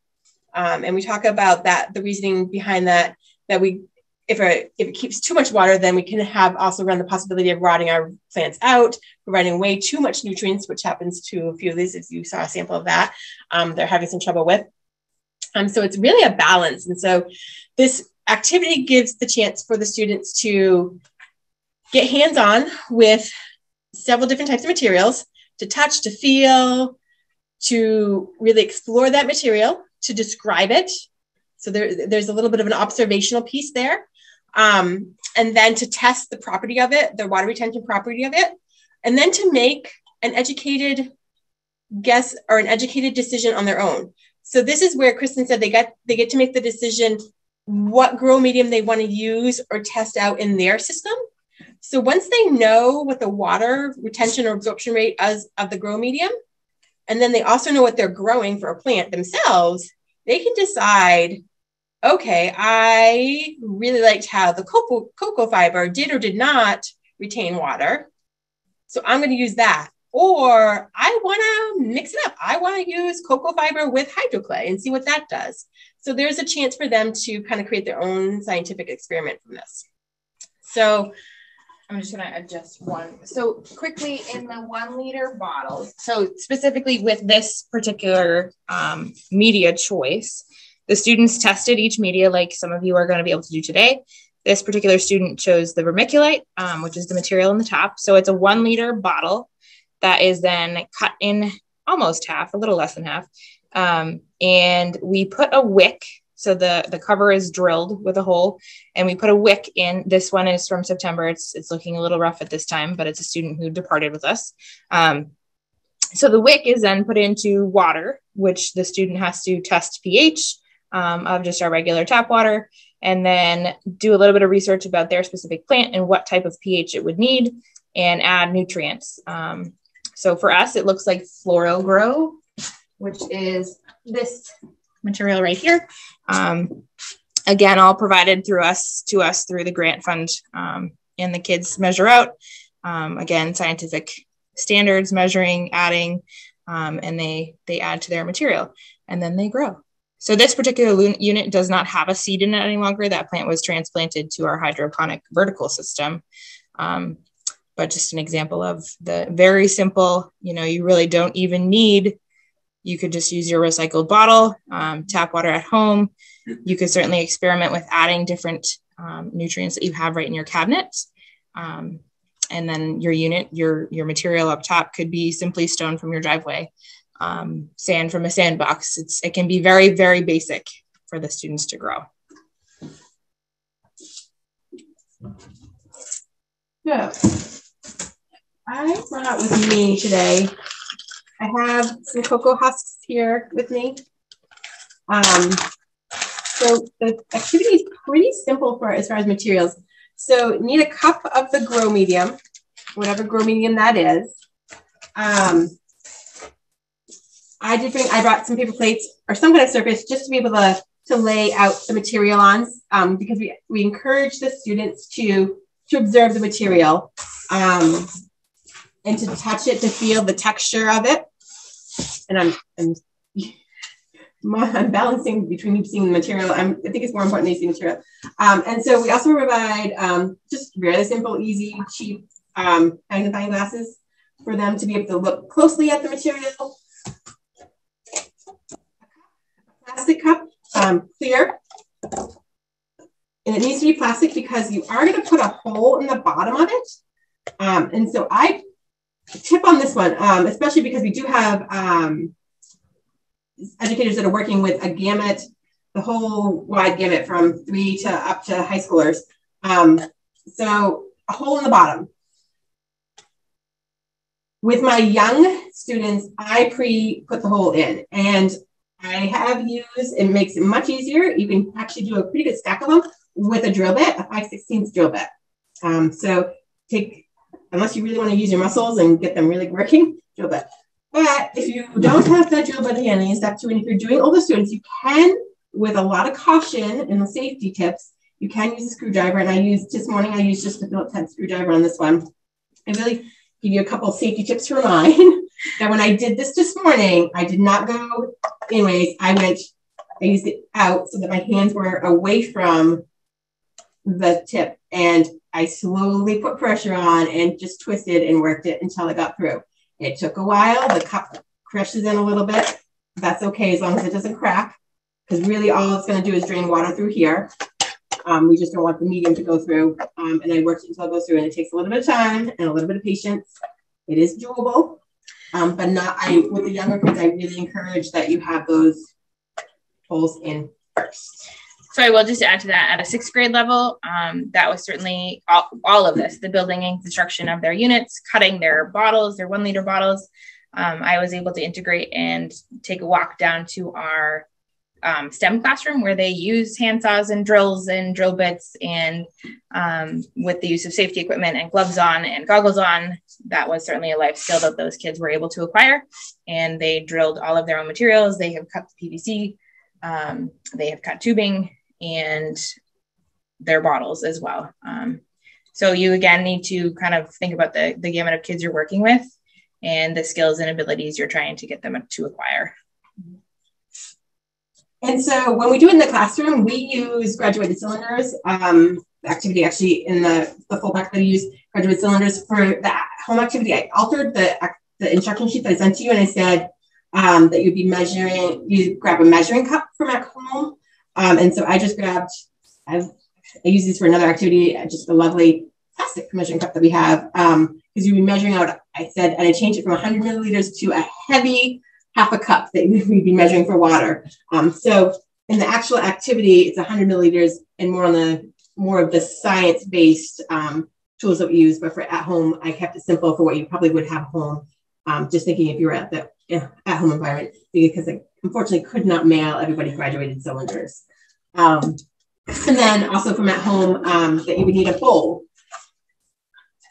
Um, and we talk about that, the reasoning behind that, that we if it, if it keeps too much water, then we can have also run the possibility of rotting our plants out, providing way too much nutrients, which happens to a few of these. If you saw a sample of that, um, they're having some trouble with. Um, so it's really a balance. And so this activity gives the chance for the students to get hands-on with several different types of materials, to touch, to feel, to really explore that material, to describe it. So there, there's a little bit of an observational piece there um, and then to test the property of it, the water retention property of it, and then to make an educated guess or an educated decision on their own. So this is where Kristen said they get they get to make the decision what grow medium they want to use or test out in their system. So once they know what the water retention or absorption rate is of the grow medium, and then they also know what they're growing for a plant themselves, they can decide okay, I really liked how the cocoa, cocoa fiber did or did not retain water. So I'm going to use that. Or I want to mix it up. I want to use cocoa fiber with hydroclay and see what that does. So there's a chance for them to kind of create their own scientific experiment from this. So I'm just going to adjust one. So quickly in the one liter bottles. So specifically with this particular um, media choice, the students tested each media like some of you are going to be able to do today. This particular student chose the vermiculite, um, which is the material in the top. So it's a one liter bottle that is then cut in almost half, a little less than half. Um, and we put a wick. So the, the cover is drilled with a hole and we put a wick in. This one is from September. It's, it's looking a little rough at this time, but it's a student who departed with us. Um, so the wick is then put into water, which the student has to test pH, um, of just our regular tap water, and then do a little bit of research about their specific plant and what type of pH it would need, and add nutrients. Um, so for us, it looks like FloraGro, which is this material right here. Um, again, all provided through us to us through the grant fund, um, and the kids measure out. Um, again, scientific standards, measuring, adding, um, and they they add to their material and then they grow. So this particular unit does not have a seed in it any longer. That plant was transplanted to our hydroponic vertical system. Um, but just an example of the very simple, you know, you really don't even need, you could just use your recycled bottle, um, tap water at home. You could certainly experiment with adding different um, nutrients that you have right in your cabinet. Um, and then your unit, your, your material up top could be simply stone from your driveway, um, sand from a sandbox. It's, it can be very, very basic for the students to grow. Yeah. I brought with me today, I have some cocoa husks here with me. Um, so the activity is pretty simple for as far as materials. So need a cup of the grow medium, whatever grow medium that is. Um, I did bring, I brought some paper plates or some kind of surface just to be able to, to lay out the material on um, because we, we encourage the students to, to observe the material. Um, and to touch it to feel the texture of it. And I'm, I'm, I'm balancing between seeing the material. I'm, I think it's more important to see the material. Um, and so we also provide um, just really simple, easy, cheap um, magnifying glasses for them to be able to look closely at the material. Plastic cup, um, clear. And it needs to be plastic because you are going to put a hole in the bottom of it. Um, and so I tip on this one, um, especially because we do have um, educators that are working with a gamut, the whole wide gamut from three to up to high schoolers. Um, so a hole in the bottom. With my young students, I pre-put the hole in and I have used, it makes it much easier. You can actually do a pretty good stack of them with a drill bit, a 5 16 drill bit. Um, so take unless you really want to use your muscles and get them really working, drill bit. But if you don't have that drill bit handy step two, and if you're doing older students, you can, with a lot of caution and the safety tips, you can use a screwdriver. And I used this morning, I used just the Phillips head screwdriver on this one. I really give you a couple safety tips for mine. that when I did this this morning, I did not go anyways. I went, I used it out so that my hands were away from the tip and I slowly put pressure on and just twisted and worked it until it got through. It took a while. The cup crushes in a little bit. That's okay as long as it doesn't crack because really all it's going to do is drain water through here. Um, we just don't want the medium to go through. Um, and I worked it until it goes through and it takes a little bit of time and a little bit of patience. It is doable, um, but not, I, with the younger kids, I really encourage that you have those holes in first. So I will just add to that at a sixth grade level, um, that was certainly all, all, of this, the building and construction of their units, cutting their bottles, their one liter bottles. Um, I was able to integrate and take a walk down to our um, STEM classroom where they use handsaws and drills and drill bits and um, with the use of safety equipment and gloves on and goggles on, that was certainly a life skill that those kids were able to acquire. And they drilled all of their own materials. They have cut the PVC. Um, they have cut tubing and their bottles as well. Um, so you again need to kind of think about the, the gamut of kids you're working with and the skills and abilities you're trying to get them to acquire. And so when we do it in the classroom, we use graduated cylinders. Um, activity actually in the, the full pack that I use graduated cylinders for the home activity. I altered the, the instruction sheet that I sent to you and I said um, that you'd be measuring, you grab a measuring cup from at home um, and so I just grabbed, I've, I use these for another activity, just a lovely plastic measuring cup that we have. Um, because you'd be measuring out, I said, and I changed it from 100 milliliters to a heavy half a cup that we'd be measuring for water. Um, so in the actual activity, it's 100 milliliters and more on the more of the science-based um, tools that we use. But for at home, I kept it simple for what you probably would have at home. Um, just thinking if you were at the at home environment, because I unfortunately could not mail everybody graduated cylinders. Um, and then also from at home, um, that you would need a bowl.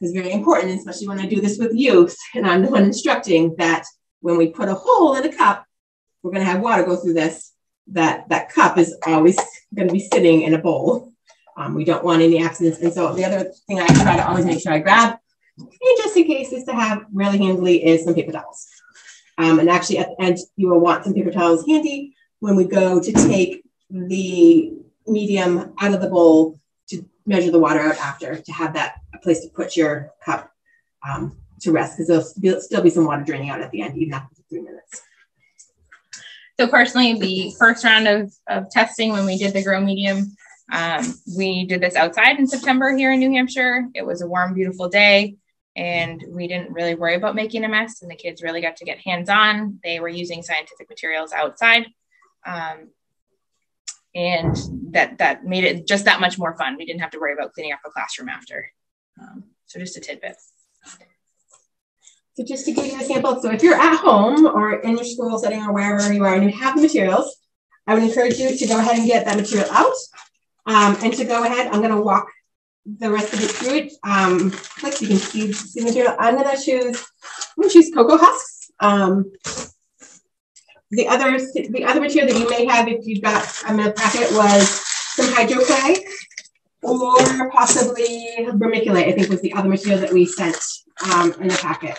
It's very important, especially when I do this with youth and I'm the one instructing that when we put a hole in a cup, we're going to have water go through this, that that cup is always going to be sitting in a bowl. Um, we don't want any accidents. And so the other thing I try to always make sure I grab, and just in case is to have really handily is some paper towels. Um, and actually at the end, you will want some paper towels handy when we go to take the medium out of the bowl to measure the water out after to have that a place to put your cup um, to rest because there'll still be some water draining out at the end even after three minutes. So personally, the first round of, of testing when we did the grow medium, um, we did this outside in September here in New Hampshire. It was a warm, beautiful day, and we didn't really worry about making a mess. And the kids really got to get hands on. They were using scientific materials outside, um, and that that made it just that much more fun. We didn't have to worry about cleaning up a classroom after. Um, so just a tidbit. So just to give you a sample, so if you're at home or in your school setting or wherever you are and you have the materials, I would encourage you to go ahead and get that material out. Um, and to go ahead, I'm going to walk the rest of it through it. Um, like you can see, see the material. I'm going to choose, I'm going to choose cocoa husks. Um, the other, the other material that you may have if you've got a packet was some hydro clay or possibly vermiculite, I think was the other material that we sent um, in the packet.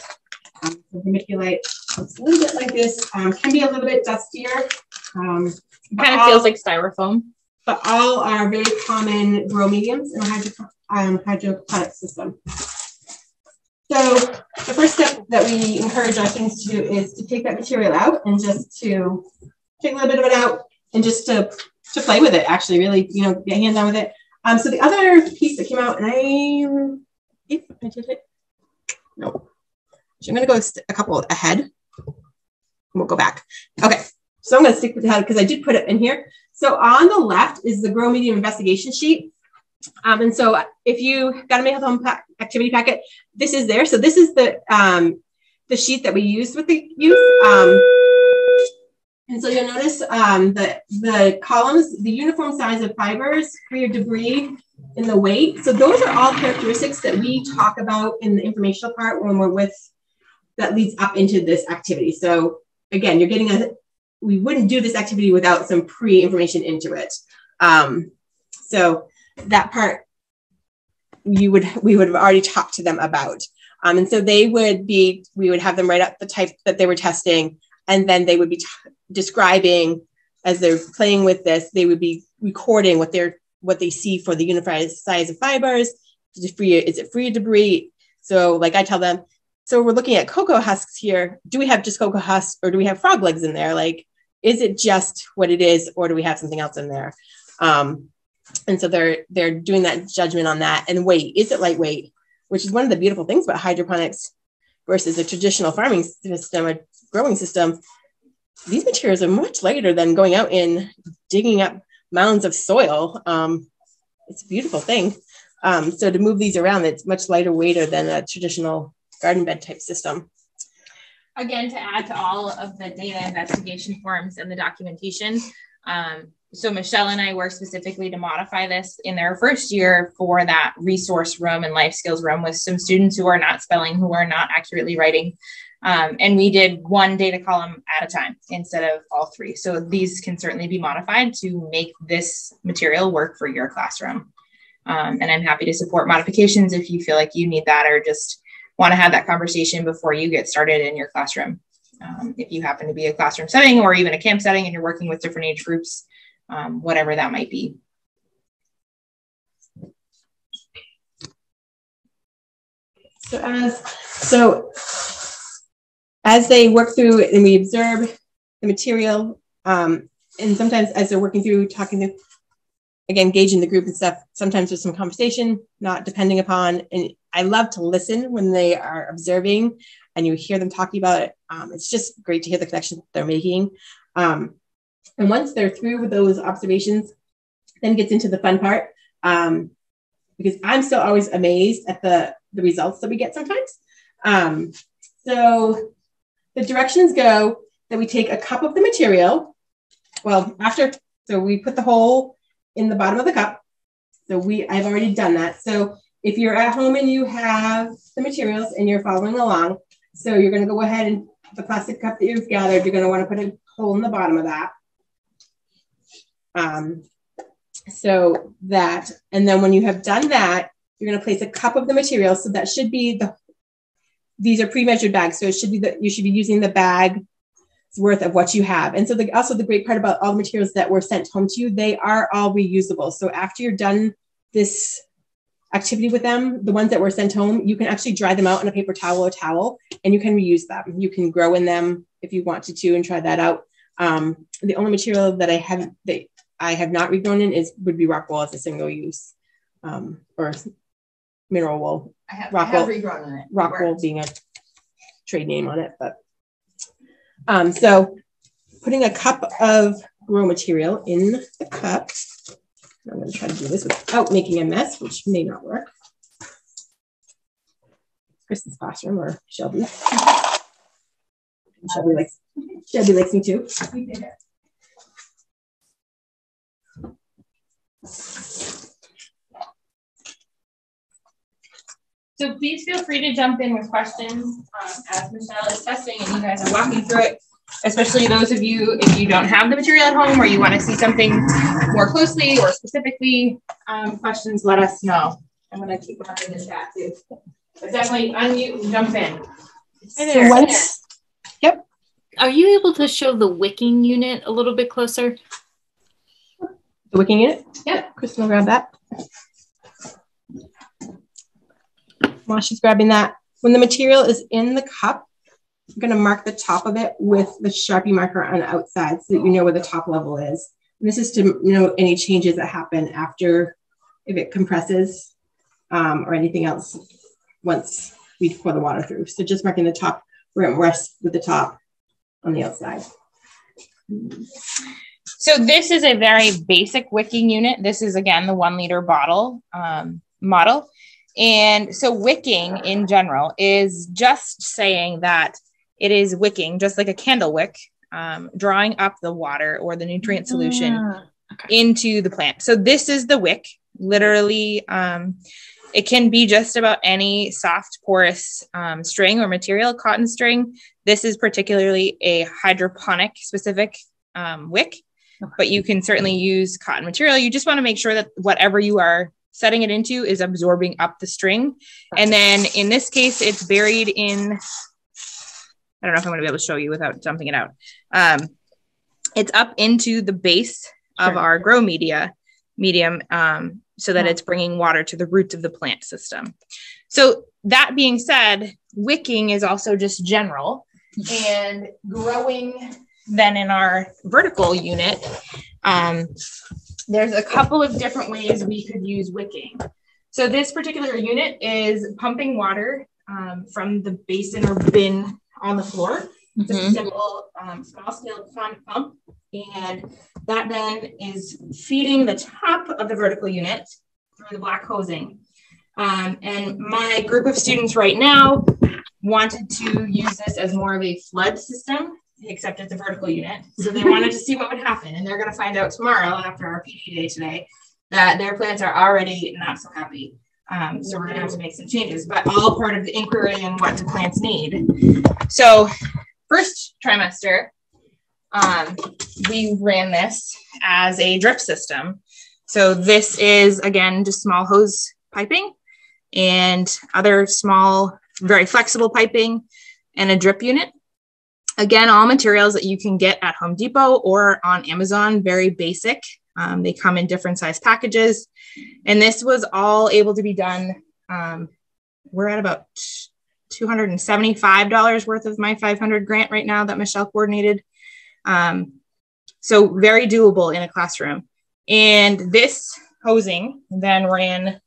Um, vermiculite looks a little bit like this, um, can be a little bit dustier. Um, kind of feels like styrofoam. But all are very common grow mediums in a hydro, um, hydroponic system. So the first step that we encourage our students to do is to take that material out and just to take a little bit of it out and just to, to play with it, actually, really, you know, get hands on with it. Um, so the other piece that came out, and I, I did it, no. So I'm going to go a couple ahead. We'll go back. Okay. So I'm going to stick with the head because I did put it in here. So on the left is the Grow Medium investigation sheet. Um, and so if you got a Mayhew Home pack, activity packet, this is there. So this is the um, the sheet that we used with the youth. Um, and so you'll notice um, the, the columns, the uniform size of fibers, of debris, and the weight. So those are all characteristics that we talk about in the informational part when we're with that leads up into this activity. So again, you're getting a, we wouldn't do this activity without some pre-information into it. Um, so that part you would, we would have already talked to them about. Um, and so they would be, we would have them write up the type that they were testing, and then they would be describing as they're playing with this, they would be recording what they're what they see for the unified size of fibers. Is it free? Is it free debris? So, like I tell them, so we're looking at cocoa husks here. Do we have just cocoa husks, or do we have frog legs in there? Like, is it just what it is, or do we have something else in there? Um, and so they're they're doing that judgment on that. And weight is it lightweight? Which is one of the beautiful things about hydroponics versus a traditional farming system, a growing system. These materials are much lighter than going out and digging up mounds of soil. Um, it's a beautiful thing. Um, so to move these around, it's much lighter weighter than a traditional garden bed type system. Again, to add to all of the data investigation forms and the documentation. Um, so Michelle and I work specifically to modify this in their first year for that resource room and life skills room with some students who are not spelling, who are not accurately writing. Um, and we did one data column at a time instead of all three. So these can certainly be modified to make this material work for your classroom. Um, and I'm happy to support modifications if you feel like you need that or just want to have that conversation before you get started in your classroom. Um, if you happen to be a classroom setting or even a camp setting and you're working with different age groups, um, whatever that might be. So as so as they work through and we observe the material, um, and sometimes as they're working through talking to, again, engaging the group and stuff, sometimes there's some conversation, not depending upon, and I love to listen when they are observing and you hear them talking about it. Um, it's just great to hear the connection they're making. Um, and once they're through with those observations, then gets into the fun part. Um, because I'm still always amazed at the, the results that we get sometimes. Um, so the directions go that we take a cup of the material. Well, after, so we put the hole in the bottom of the cup. So we, I've already done that. So if you're at home and you have the materials and you're following along, so you're going to go ahead and the plastic cup that you've gathered, you're going to want to put a hole in the bottom of that. Um, so that, and then when you have done that, you're going to place a cup of the material. So that should be the these are pre-measured bags, so it should be that you should be using the bag worth of what you have. And so the, also the great part about all the materials that were sent home to you, they are all reusable. So after you're done this activity with them, the ones that were sent home, you can actually dry them out in a paper towel or towel and you can reuse them. You can grow in them if you wanted to and try that out. Um, the only material that I have that I have not regrown in is would be rock wool as a single use um, or mineral wool. I have, rock I have wool, regrown in it. rock Where- wool being a trade name on it, but um, so putting a cup of grow material in the cup. I'm going to try to do this without making a mess, which may not work. Kristen's classroom or Shelby. Shelby likes Shelby likes me too. So please feel free to jump in with questions um, as Michelle is testing and you guys are walking through it. Especially those of you, if you don't have the material at home or you want to see something more closely or specifically, um, questions, let us know. I'm going to keep one in the chat too. But definitely unmute and jump in. Hi there. Once, Are you able to show the wicking unit a little bit closer? the wicking unit. Yep. Kristen will grab that. While she's grabbing that, when the material is in the cup, I'm going to mark the top of it with the Sharpie marker on the outside so that you know where the top level is. And this is to know any changes that happen after if it compresses um, or anything else once we pour the water through. So just marking the top where it rests with the top on the outside. So this is a very basic wicking unit. This is again the one liter bottle um, model. And so wicking in general is just saying that it is wicking, just like a candle wick, um, drawing up the water or the nutrient solution Ah, okay. into the plant. So this is the wick. Literally, um, it can be just about any soft porous um, string or material, cotton string. This is particularly a hydroponic specific um, wick, but you can certainly use cotton material. You just want to make sure that whatever you are setting it into is absorbing up the string. And then in this case, it's buried in, I don't know if I'm going to be able to show you without dumping it out. Um, it's up into the base of our grow media medium um, so that Yeah. it's bringing water to the roots of the plant system. So that being said, wicking is also just general and growing then in our vertical unit, um, there's a couple of different ways we could use wicking. So this particular unit is pumping water um, from the basin or bin on the floor. It's a Mhm. simple um, small scale pump, pump, and that then is feeding the top of the vertical unit through the black hosing. Um, and my group of students right now wanted to use this as more of a flood system, except it's a vertical unit. So they wanted to see what would happen, and they're going to find out tomorrow after our PD day today that their plants are already not so happy. Um, so we're going to have to make some changes, but all part of the inquiry and what do plants need. So first trimester, um, we ran this as a drip system. So this is again just small hose piping and other small, very flexible piping and a drip unit. Again, all materials that you can get at Home Depot or on Amazon, very basic. Um, they come in different size packages. And this was all able to be done. Um, we're at about $275 worth of my 500 grant right now that Michelle coordinated. Um, so very doable in a classroom. And this hosing then ran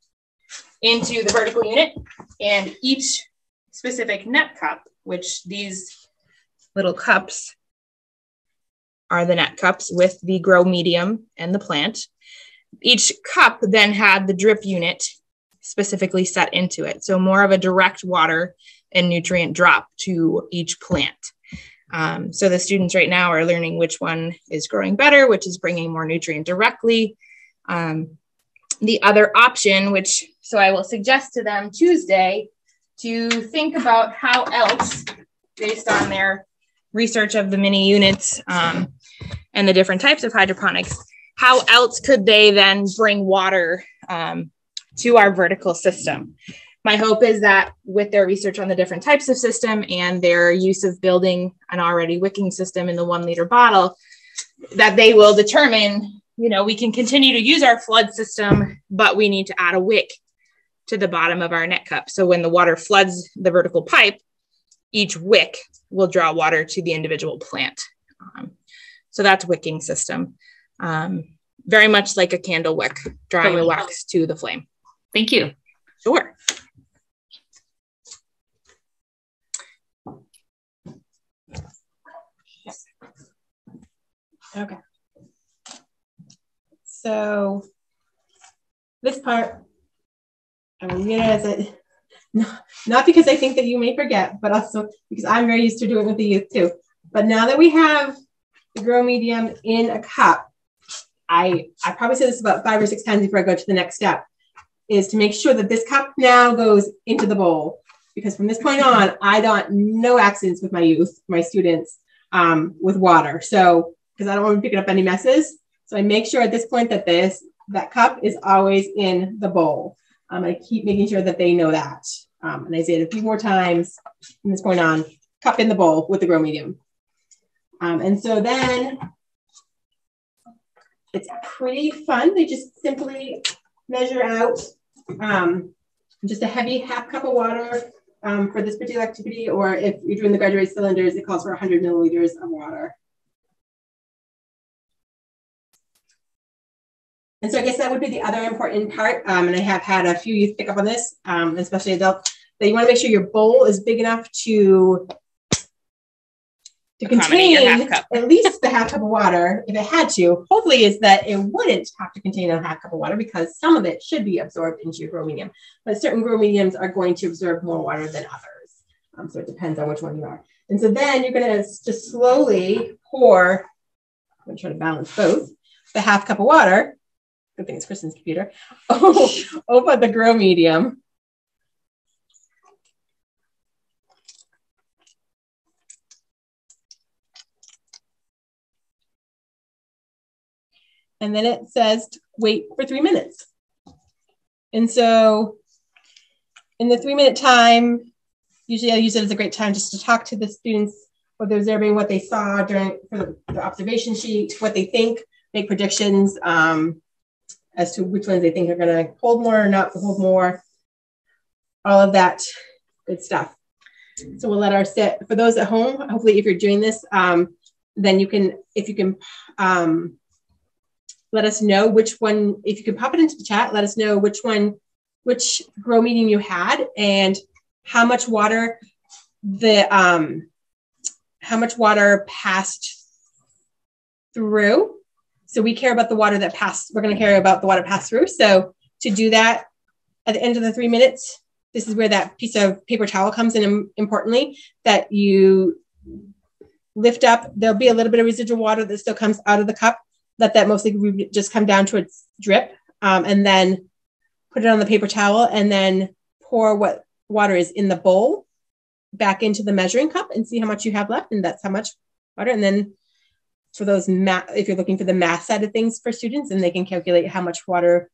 into the vertical unit and each specific net cup, which these little cups are the net cups with the grow medium and the plant. Each cup then had the drip unit specifically set into it. So more of a direct water and nutrient drop to each plant. Um, so the students right now are learning which one is growing better, which is bringing more nutrient directly. Um, the other option, which so I will suggest to them Tuesday to think about how else, based on their research of the mini units um, and the different types of hydroponics, how else could they then bring water um, to our vertical system? my hope is that with their research on the different types of system and their use of building an already wicking system in the one liter bottle, that they will determine, you know, we can continue to use our flood system, but we need to add a wick to the bottom of our net cup. So when the water floods the vertical pipe, each wick will draw water to the individual plant. Um, so that's wicking system. Um, very much like a candle wick, drawing the wax to the flame. Thank you. Sure. Okay. So this part, I will realize it, not, not because I think that you may forget, but also because I'm very used to doing with the youth too. But now that we have grow medium in a cup, I, I probably say this about five or six times before I go to the next step, is to make sure that this cup now goes into the bowl. Because from this point on, I don't no accidents with my youth, my students, um, with water. So because I don't want to pick up any messes. So I make sure at this point that this that cup is always in the bowl. Um, I keep making sure that they know that. Um, and I say it a few more times from this point on, cup in the bowl with the grow medium. Um, and so then it's pretty fun. They just simply measure out um, just a heavy half cup of water um, for this particular activity, or if you're doing the graduated cylinders, it calls for 100 milliliters of water. And so I guess that would be the other important part. Um, and I have had a few youth pick up on this, um, especially adults, that you want to make sure your bowl is big enough to to contain at least the half cup of water if it had to. Hopefully, is that it wouldn't have to contain a half cup of water because some of it should be absorbed into your grow medium. But certain grow mediums are going to absorb more water than others. Um, so it depends on which one you are. And so then you're going to just slowly pour, I'm going to try to balance both, the half cup of water good thing it's Kristen's computer, oh, over the grow medium. And then it says wait for three minutes. And so in the three minute time, usually I use it as a great time just to talk to the students, they're observing, what they saw during for the, the observation sheet, what they think, make predictions, um, as to which ones they think are going to hold more or not hold more. All of that good stuff. So we'll let our sit for those at home. Hopefully, if you're doing this, um, then you can, if you can, um, let us know which one. If you can pop it into the chat, let us know which one, which grow medium you had, and how much water the um, how much water passed through so we care about the water that passed. We're going to care about the water passed through. So to do that at the end of the three minutes, this is where that piece of paper towel comes in importantly, that you lift up. There'll be a little bit of residual water that still comes out of the cup. Let that mostly just come down to its drip um, and then put it on the paper towel and then pour what water is in the bowl back into the measuring cup and see how much you have left. And that's how much water. And then for those math, if you're looking for the math side of things for students, and they can calculate how much water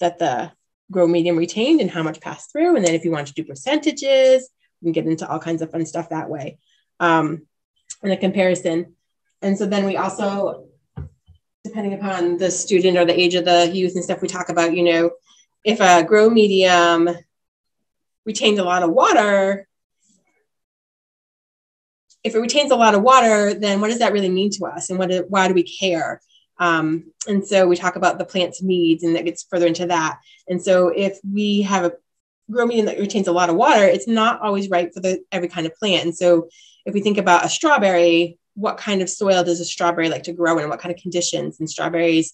that the grow medium retained and how much passed through. And then if you want to do percentages, you can get into all kinds of fun stuff that way um, in a comparison. And so then we also, depending upon the student or the age of the youth and stuff, we talk about, you know, if a grow medium retains a lot of water, if it retains a lot of water, then what does that really mean to us? And what, why do we care? Um, and so we talk about the plant's needs and that gets further into that. And so if we have a grow medium that retains a lot of water, it's not always right for the every kind of plant. And so if we think about a strawberry, what kind of soil does a strawberry like to grow in? What kind of conditions? And strawberries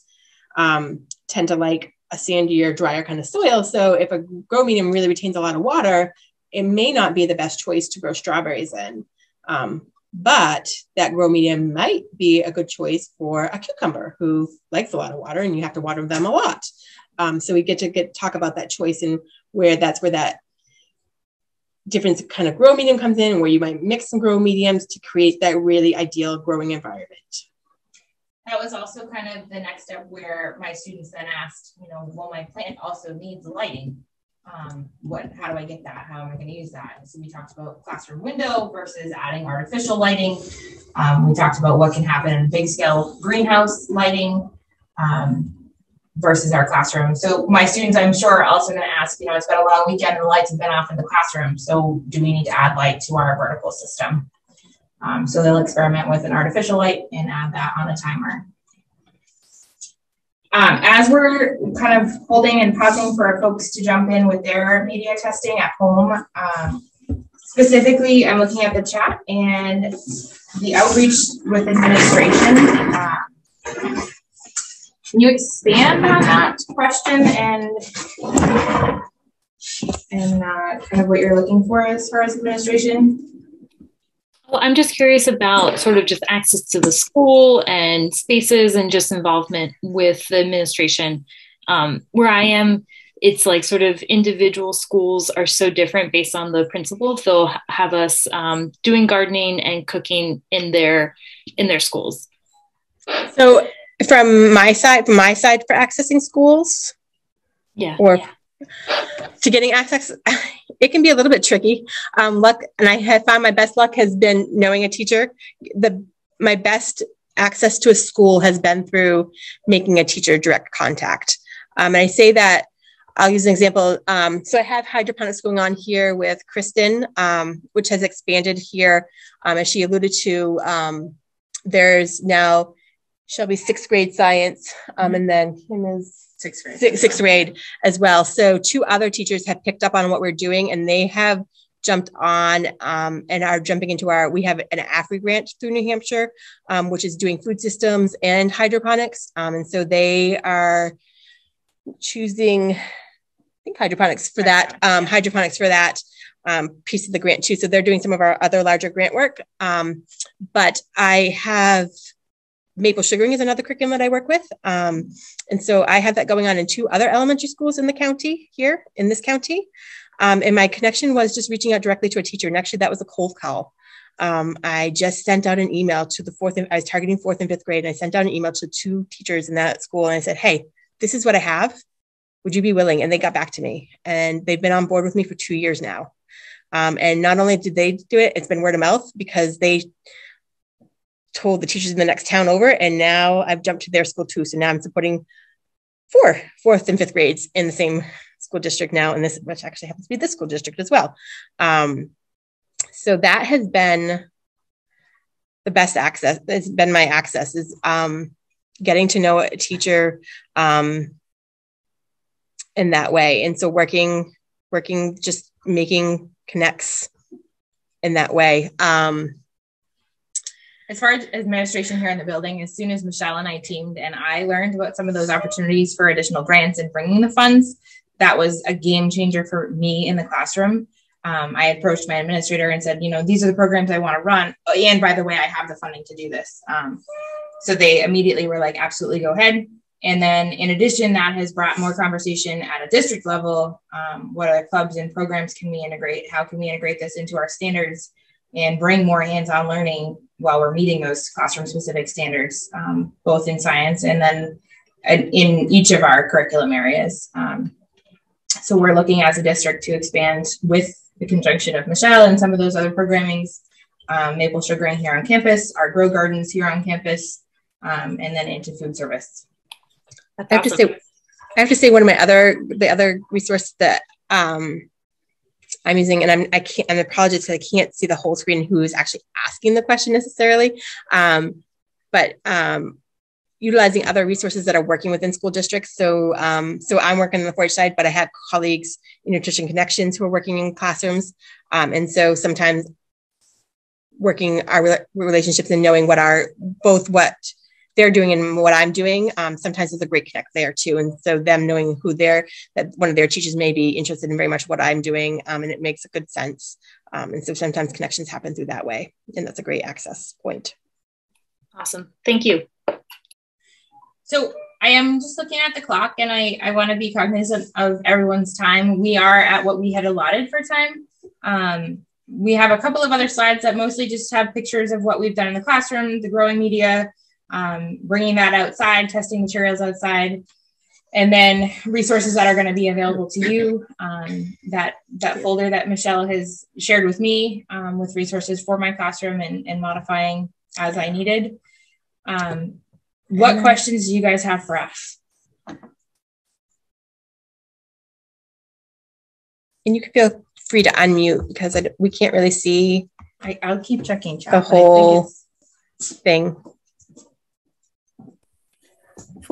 um, tend to like a sandier, drier kind of soil. So if a grow medium really retains a lot of water, it may not be the best choice to grow strawberries in. Um, but that grow medium might be a good choice for a cucumber who likes a lot of water and you have to water them a lot. Um, so we get to get talk about that choice and where that's where that different kind of grow medium comes in, where you might mix some grow mediums to create that really ideal growing environment. That was also kind of the next step where my students then asked, you know, well, my plant also needs lighting. Um, what, how do I get that? How am I going to use that? So we talked about classroom window versus adding artificial lighting. Um, we talked about what can happen in big scale greenhouse lighting um, versus our classroom. So my students, I'm sure, are also going to ask, you know, it's been a long weekend and the lights have been off in the classroom. So do we need to add light to our vertical system? Um, so they'll experiment with an artificial light and add that on a timer. Um, as we're kind of holding and pausing for folks to jump in with their media testing at home, um, specifically, I'm looking at the chat and the outreach with administration. Uh, can you expand on that question and and uh, kind of what you're looking for as far as administration? Well, I'm just curious about sort of just access to the school and spaces and just involvement with the administration. Um, where I am, it's like sort of individual schools are so different based on the principal. They'll have us um, doing gardening and cooking in their in their schools. So, from my side, from my side for accessing schools, yeah, or yeah. to getting access it can be a little bit tricky. Um, luck and i have found my best luck has been knowing a teacher. The my best access to a school has been through making a teacher direct contact. Um, and i say that i'll use an example um, so i have hydroponics going on here with kristen um, which has expanded here. Um, as she alluded to um, there's now shelby sixth grade science um, and then kim is sixth grade. Sixth, sixth grade as well. So two other teachers have picked up on what we're doing and they have jumped on um, and are jumping into our, we have an AFRI grant through New Hampshire, um, which is doing food systems and hydroponics. Um, and so they are choosing, I think hydroponics for that, um, hydroponics for that um, piece of the grant too. So they're doing some of our other larger grant work. Um, but I have maple sugaring is another curriculum that I work with. Um, and so I have that going on in two other elementary schools in the county here in this county. Um, and my connection was just reaching out directly to a teacher. And actually, that was a cold call. Um, I just sent out an email to the fourth, I was targeting fourth and fifth grade. And I sent out an email to two teachers in that school. And I said, Hey, this is what I have. Would you be willing? And they got back to me. And they've been on board with me for two years now. Um, and not only did they do it, it's been word of mouth because they told the teachers in the next town over, and now I've jumped to their school too. So now I'm supporting four, fourth and fifth grades in the same school district now, and this which actually happens to be this school district as well. Um, so that has been the best access. It's been my access is um, getting to know a teacher um, in that way, and so working, working, just making connects in that way. Um, as far as administration here in the building, as soon as Michelle and I teamed and I learned about some of those opportunities for additional grants and bringing the funds, that was a game changer for me in the classroom. Um, I approached my administrator and said, you know, these are the programs I want to run. And by the way, I have the funding to do this. Um, so they immediately were like, absolutely go ahead. And then in addition, that has brought more conversation at a district level. Um, what other clubs and programs can we integrate? How can we integrate this into our standards and bring more hands-on learning while we're meeting those classroom specific standards, um, both in science and then in each of our curriculum areas. Um, so we're looking as a district to expand with the conjunction of Michelle and some of those other programmings, um, maple sugaring here on campus, our grow gardens here on campus, um, and then into food service. I have to say, I have to say one of my other the other resource that um, I'm using, and I'm I can't. I'm apologize I can't see the whole screen who's actually asking the question necessarily, um, but um, utilizing other resources that are working within school districts. So, um, so I'm working on the 4-H side, but I have colleagues in Nutrition Connections who are working in classrooms, um, and so sometimes working our relationships and knowing what are both what they're doing and what I'm doing, um, sometimes there's a great connect there too. And so them knowing who they're, that one of their teachers may be interested in very much what I'm doing, um, and it makes a good sense. Um, and so sometimes connections happen through that way, and that's a great access point. Awesome, thank you. So I am just looking at the clock, and I I want to be cognizant of everyone's time. We are at what we had allotted for time. Um, we have a couple of other slides that mostly just have pictures of what we've done in the classroom, the growing media, um, bringing that outside, testing materials outside. and then resources that are going to be available to you. Um, that that folder that Michelle has shared with me um, with resources for my classroom and, and modifying as I needed. Um, what questions do you guys have for us? And you can feel free to unmute because I, we can't really see I, will keep checking chat, the whole thing.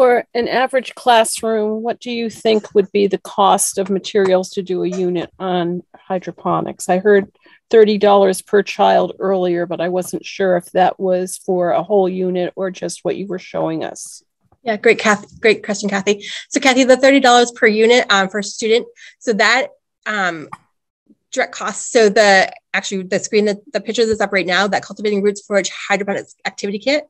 For an average classroom, what do you think would be the cost of materials to do a unit on hydroponics? I heard $30 per child earlier, but I wasn't sure if that was for a whole unit or just what you were showing us. Yeah, great, Kathy. Great question, Kathy. So, Kathy, the thirty dollars per unit um, for a student. So that um, direct costs. So the actually the screen that the picture that's up right now, that cultivating roots 4-H hydroponics activity kit.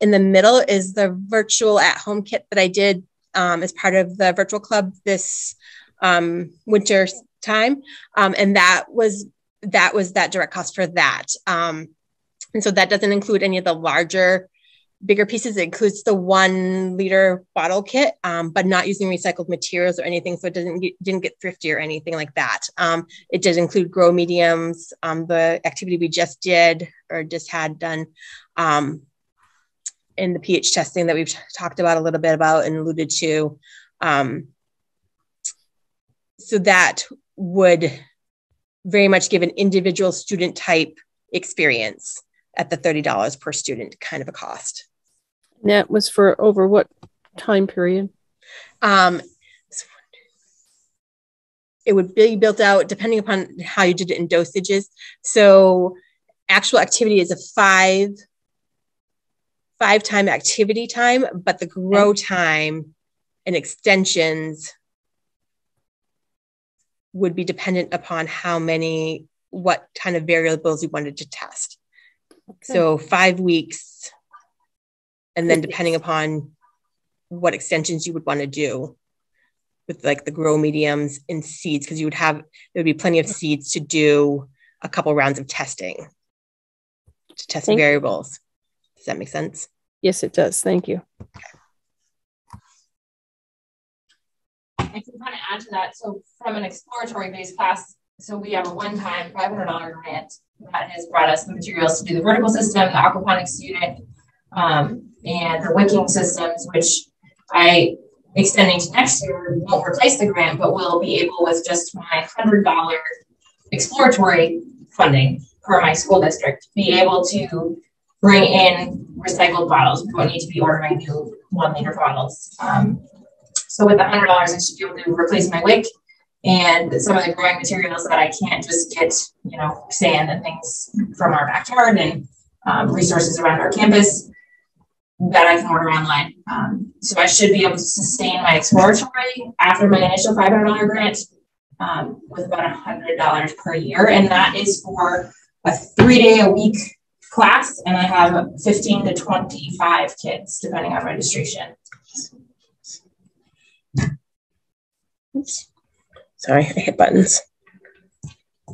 In the middle is the virtual at home kit that I did um, as part of the virtual club this um, winter time, um, and that was that was that direct cost for that. Um, and so that doesn't include any of the larger bigger pieces. It includes the one liter bottle kit, um, but not using recycled materials or anything. So it doesn't get, didn't get thrifty or anything like that. Um, it did include grow mediums. Um, the activity we just did or just had done in the pH testing that we've talked about a little bit about and alluded to. Um, so that would very much give an individual student type experience at the $30 per student kind of a cost. that was for over what time period? Um, it would be built out depending upon how you did it in dosages. So actual activity is a five five time activity time, but the grow time and extensions would be dependent upon how many what kind of variables you wanted to test. So five weeks, and then depending upon what extensions you would want to do with like the grow mediums and seeds, because you would have there would be plenty of seeds to do a couple rounds of testing to test Thank variables. Does that make sense? Yes, it does. Thank you. I can kind of add to that. So from an exploratory based class, so we have a one-time $500 grant that has brought us the materials to do the vertical system, the aquaponics unit, um, and the wicking systems, which I extending to next year won't replace the grant, but will be able with just my $100 exploratory funding for my school district be able to bring in recycled bottles. We don't need to be ordering new one liter bottles. Um, so with the $100, I should be able to replace my wick and some of the growing materials that I can't just get, you know, sand and things from our backyard and um, resources around our campus that I can order online. Um, so I should be able to sustain my exploratory after my initial $500 grant um, with about $100 per year. And that is for a three day a week class. And I have 15 to 25 kids, depending on registration. Oops. Sorry, I hit buttons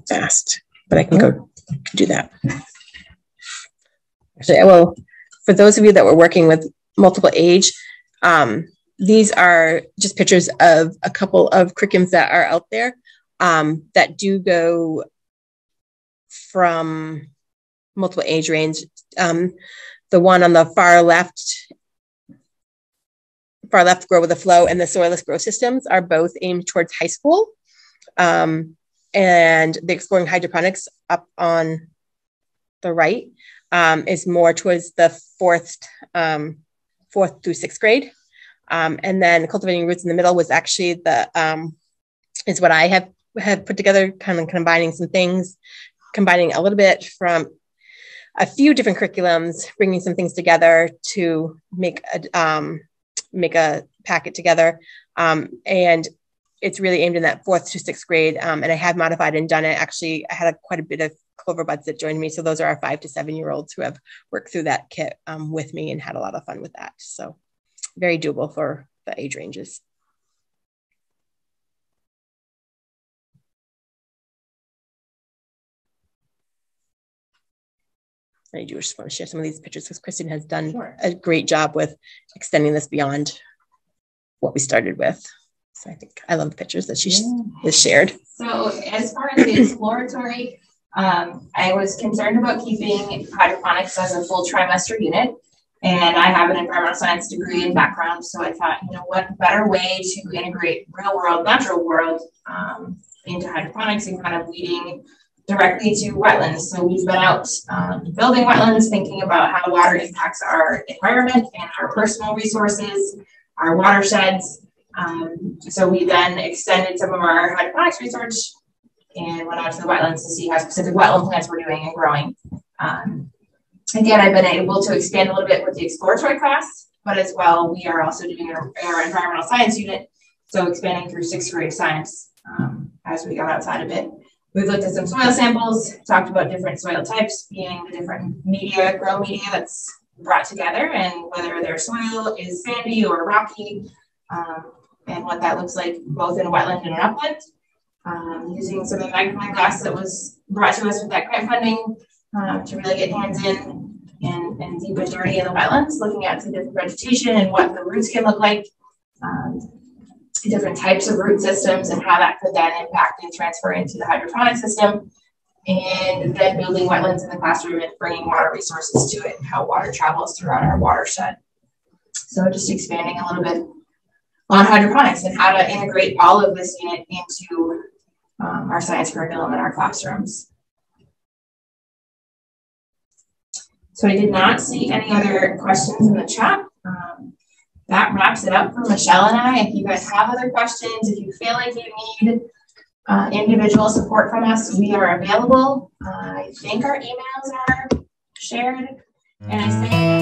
fast, but I can go do that. Actually, I will, for those of you that were working with multiple age, um, these are just pictures of a couple of curriculums that are out there um, that do go from multiple age range. Um, the one on the far left, far left grow with a flow and the soilless grow systems are both aimed towards high school. Um, and the exploring hydroponics up on the right um, is more towards the fourth, um, fourth through sixth grade. Um, and then cultivating roots in the middle was actually the um, is what I have have put together, kind of combining some things, combining a little bit from a few different curriculums, bringing some things together to make a um, make a packet together. Um, and it's really aimed in that fourth to sixth grade. Um, and I have modified and done it. Actually, I had a, quite a bit of Cloverbuds that joined me. So those are our five to seven year olds who have worked through that kit um, with me and had a lot of fun with that. So very doable for the age ranges. I do just want to share some of these pictures because Kristen has done sure. a great job with extending this beyond what we started with. So I think I love the pictures that she has shared. So as far as the exploratory, um, I was concerned about keeping hydroponics as a full trimester unit. And I have an environmental science degree and background. So I thought, you know, what better way to integrate real world, natural world um, into hydroponics and kind of leading directly to wetlands. So we've been out um, building wetlands, thinking about how water impacts our environment and our personal resources, our watersheds. Um, so we then extended some of our hydroponics research and went out to the wetlands to see how specific wetland plants were doing and growing. Um, again, I've been able to expand a little bit with the exploratory class, but as well, we are also doing our, our environmental science unit. So expanding through sixth grade science um, as we got outside of it. We've looked at some soil samples, talked about different soil types, being the different media, grow media that's brought together, and whether their soil is sandy or rocky, um, and what that looks like both in wetland and an upland. Um, using some of the magnifying glass that was brought to us with that grant funding uh, to really get hands in and, and deep and in the wetlands, looking at the different vegetation and what the roots can look like. Um, different types of root systems and how that could then impact and transfer into the hydroponic system. And then building wetlands in the classroom and bringing water resources to it, and how water travels throughout our watershed. So just expanding a little bit on hydroponics and how to integrate all of this unit into um, our science curriculum in our classrooms. So I did not see any other questions in the chat. That wraps it up for Michelle and I. If you guys have other questions, if you feel like you need uh, individual support from us, we are available. Uh, I think our emails are shared. And I say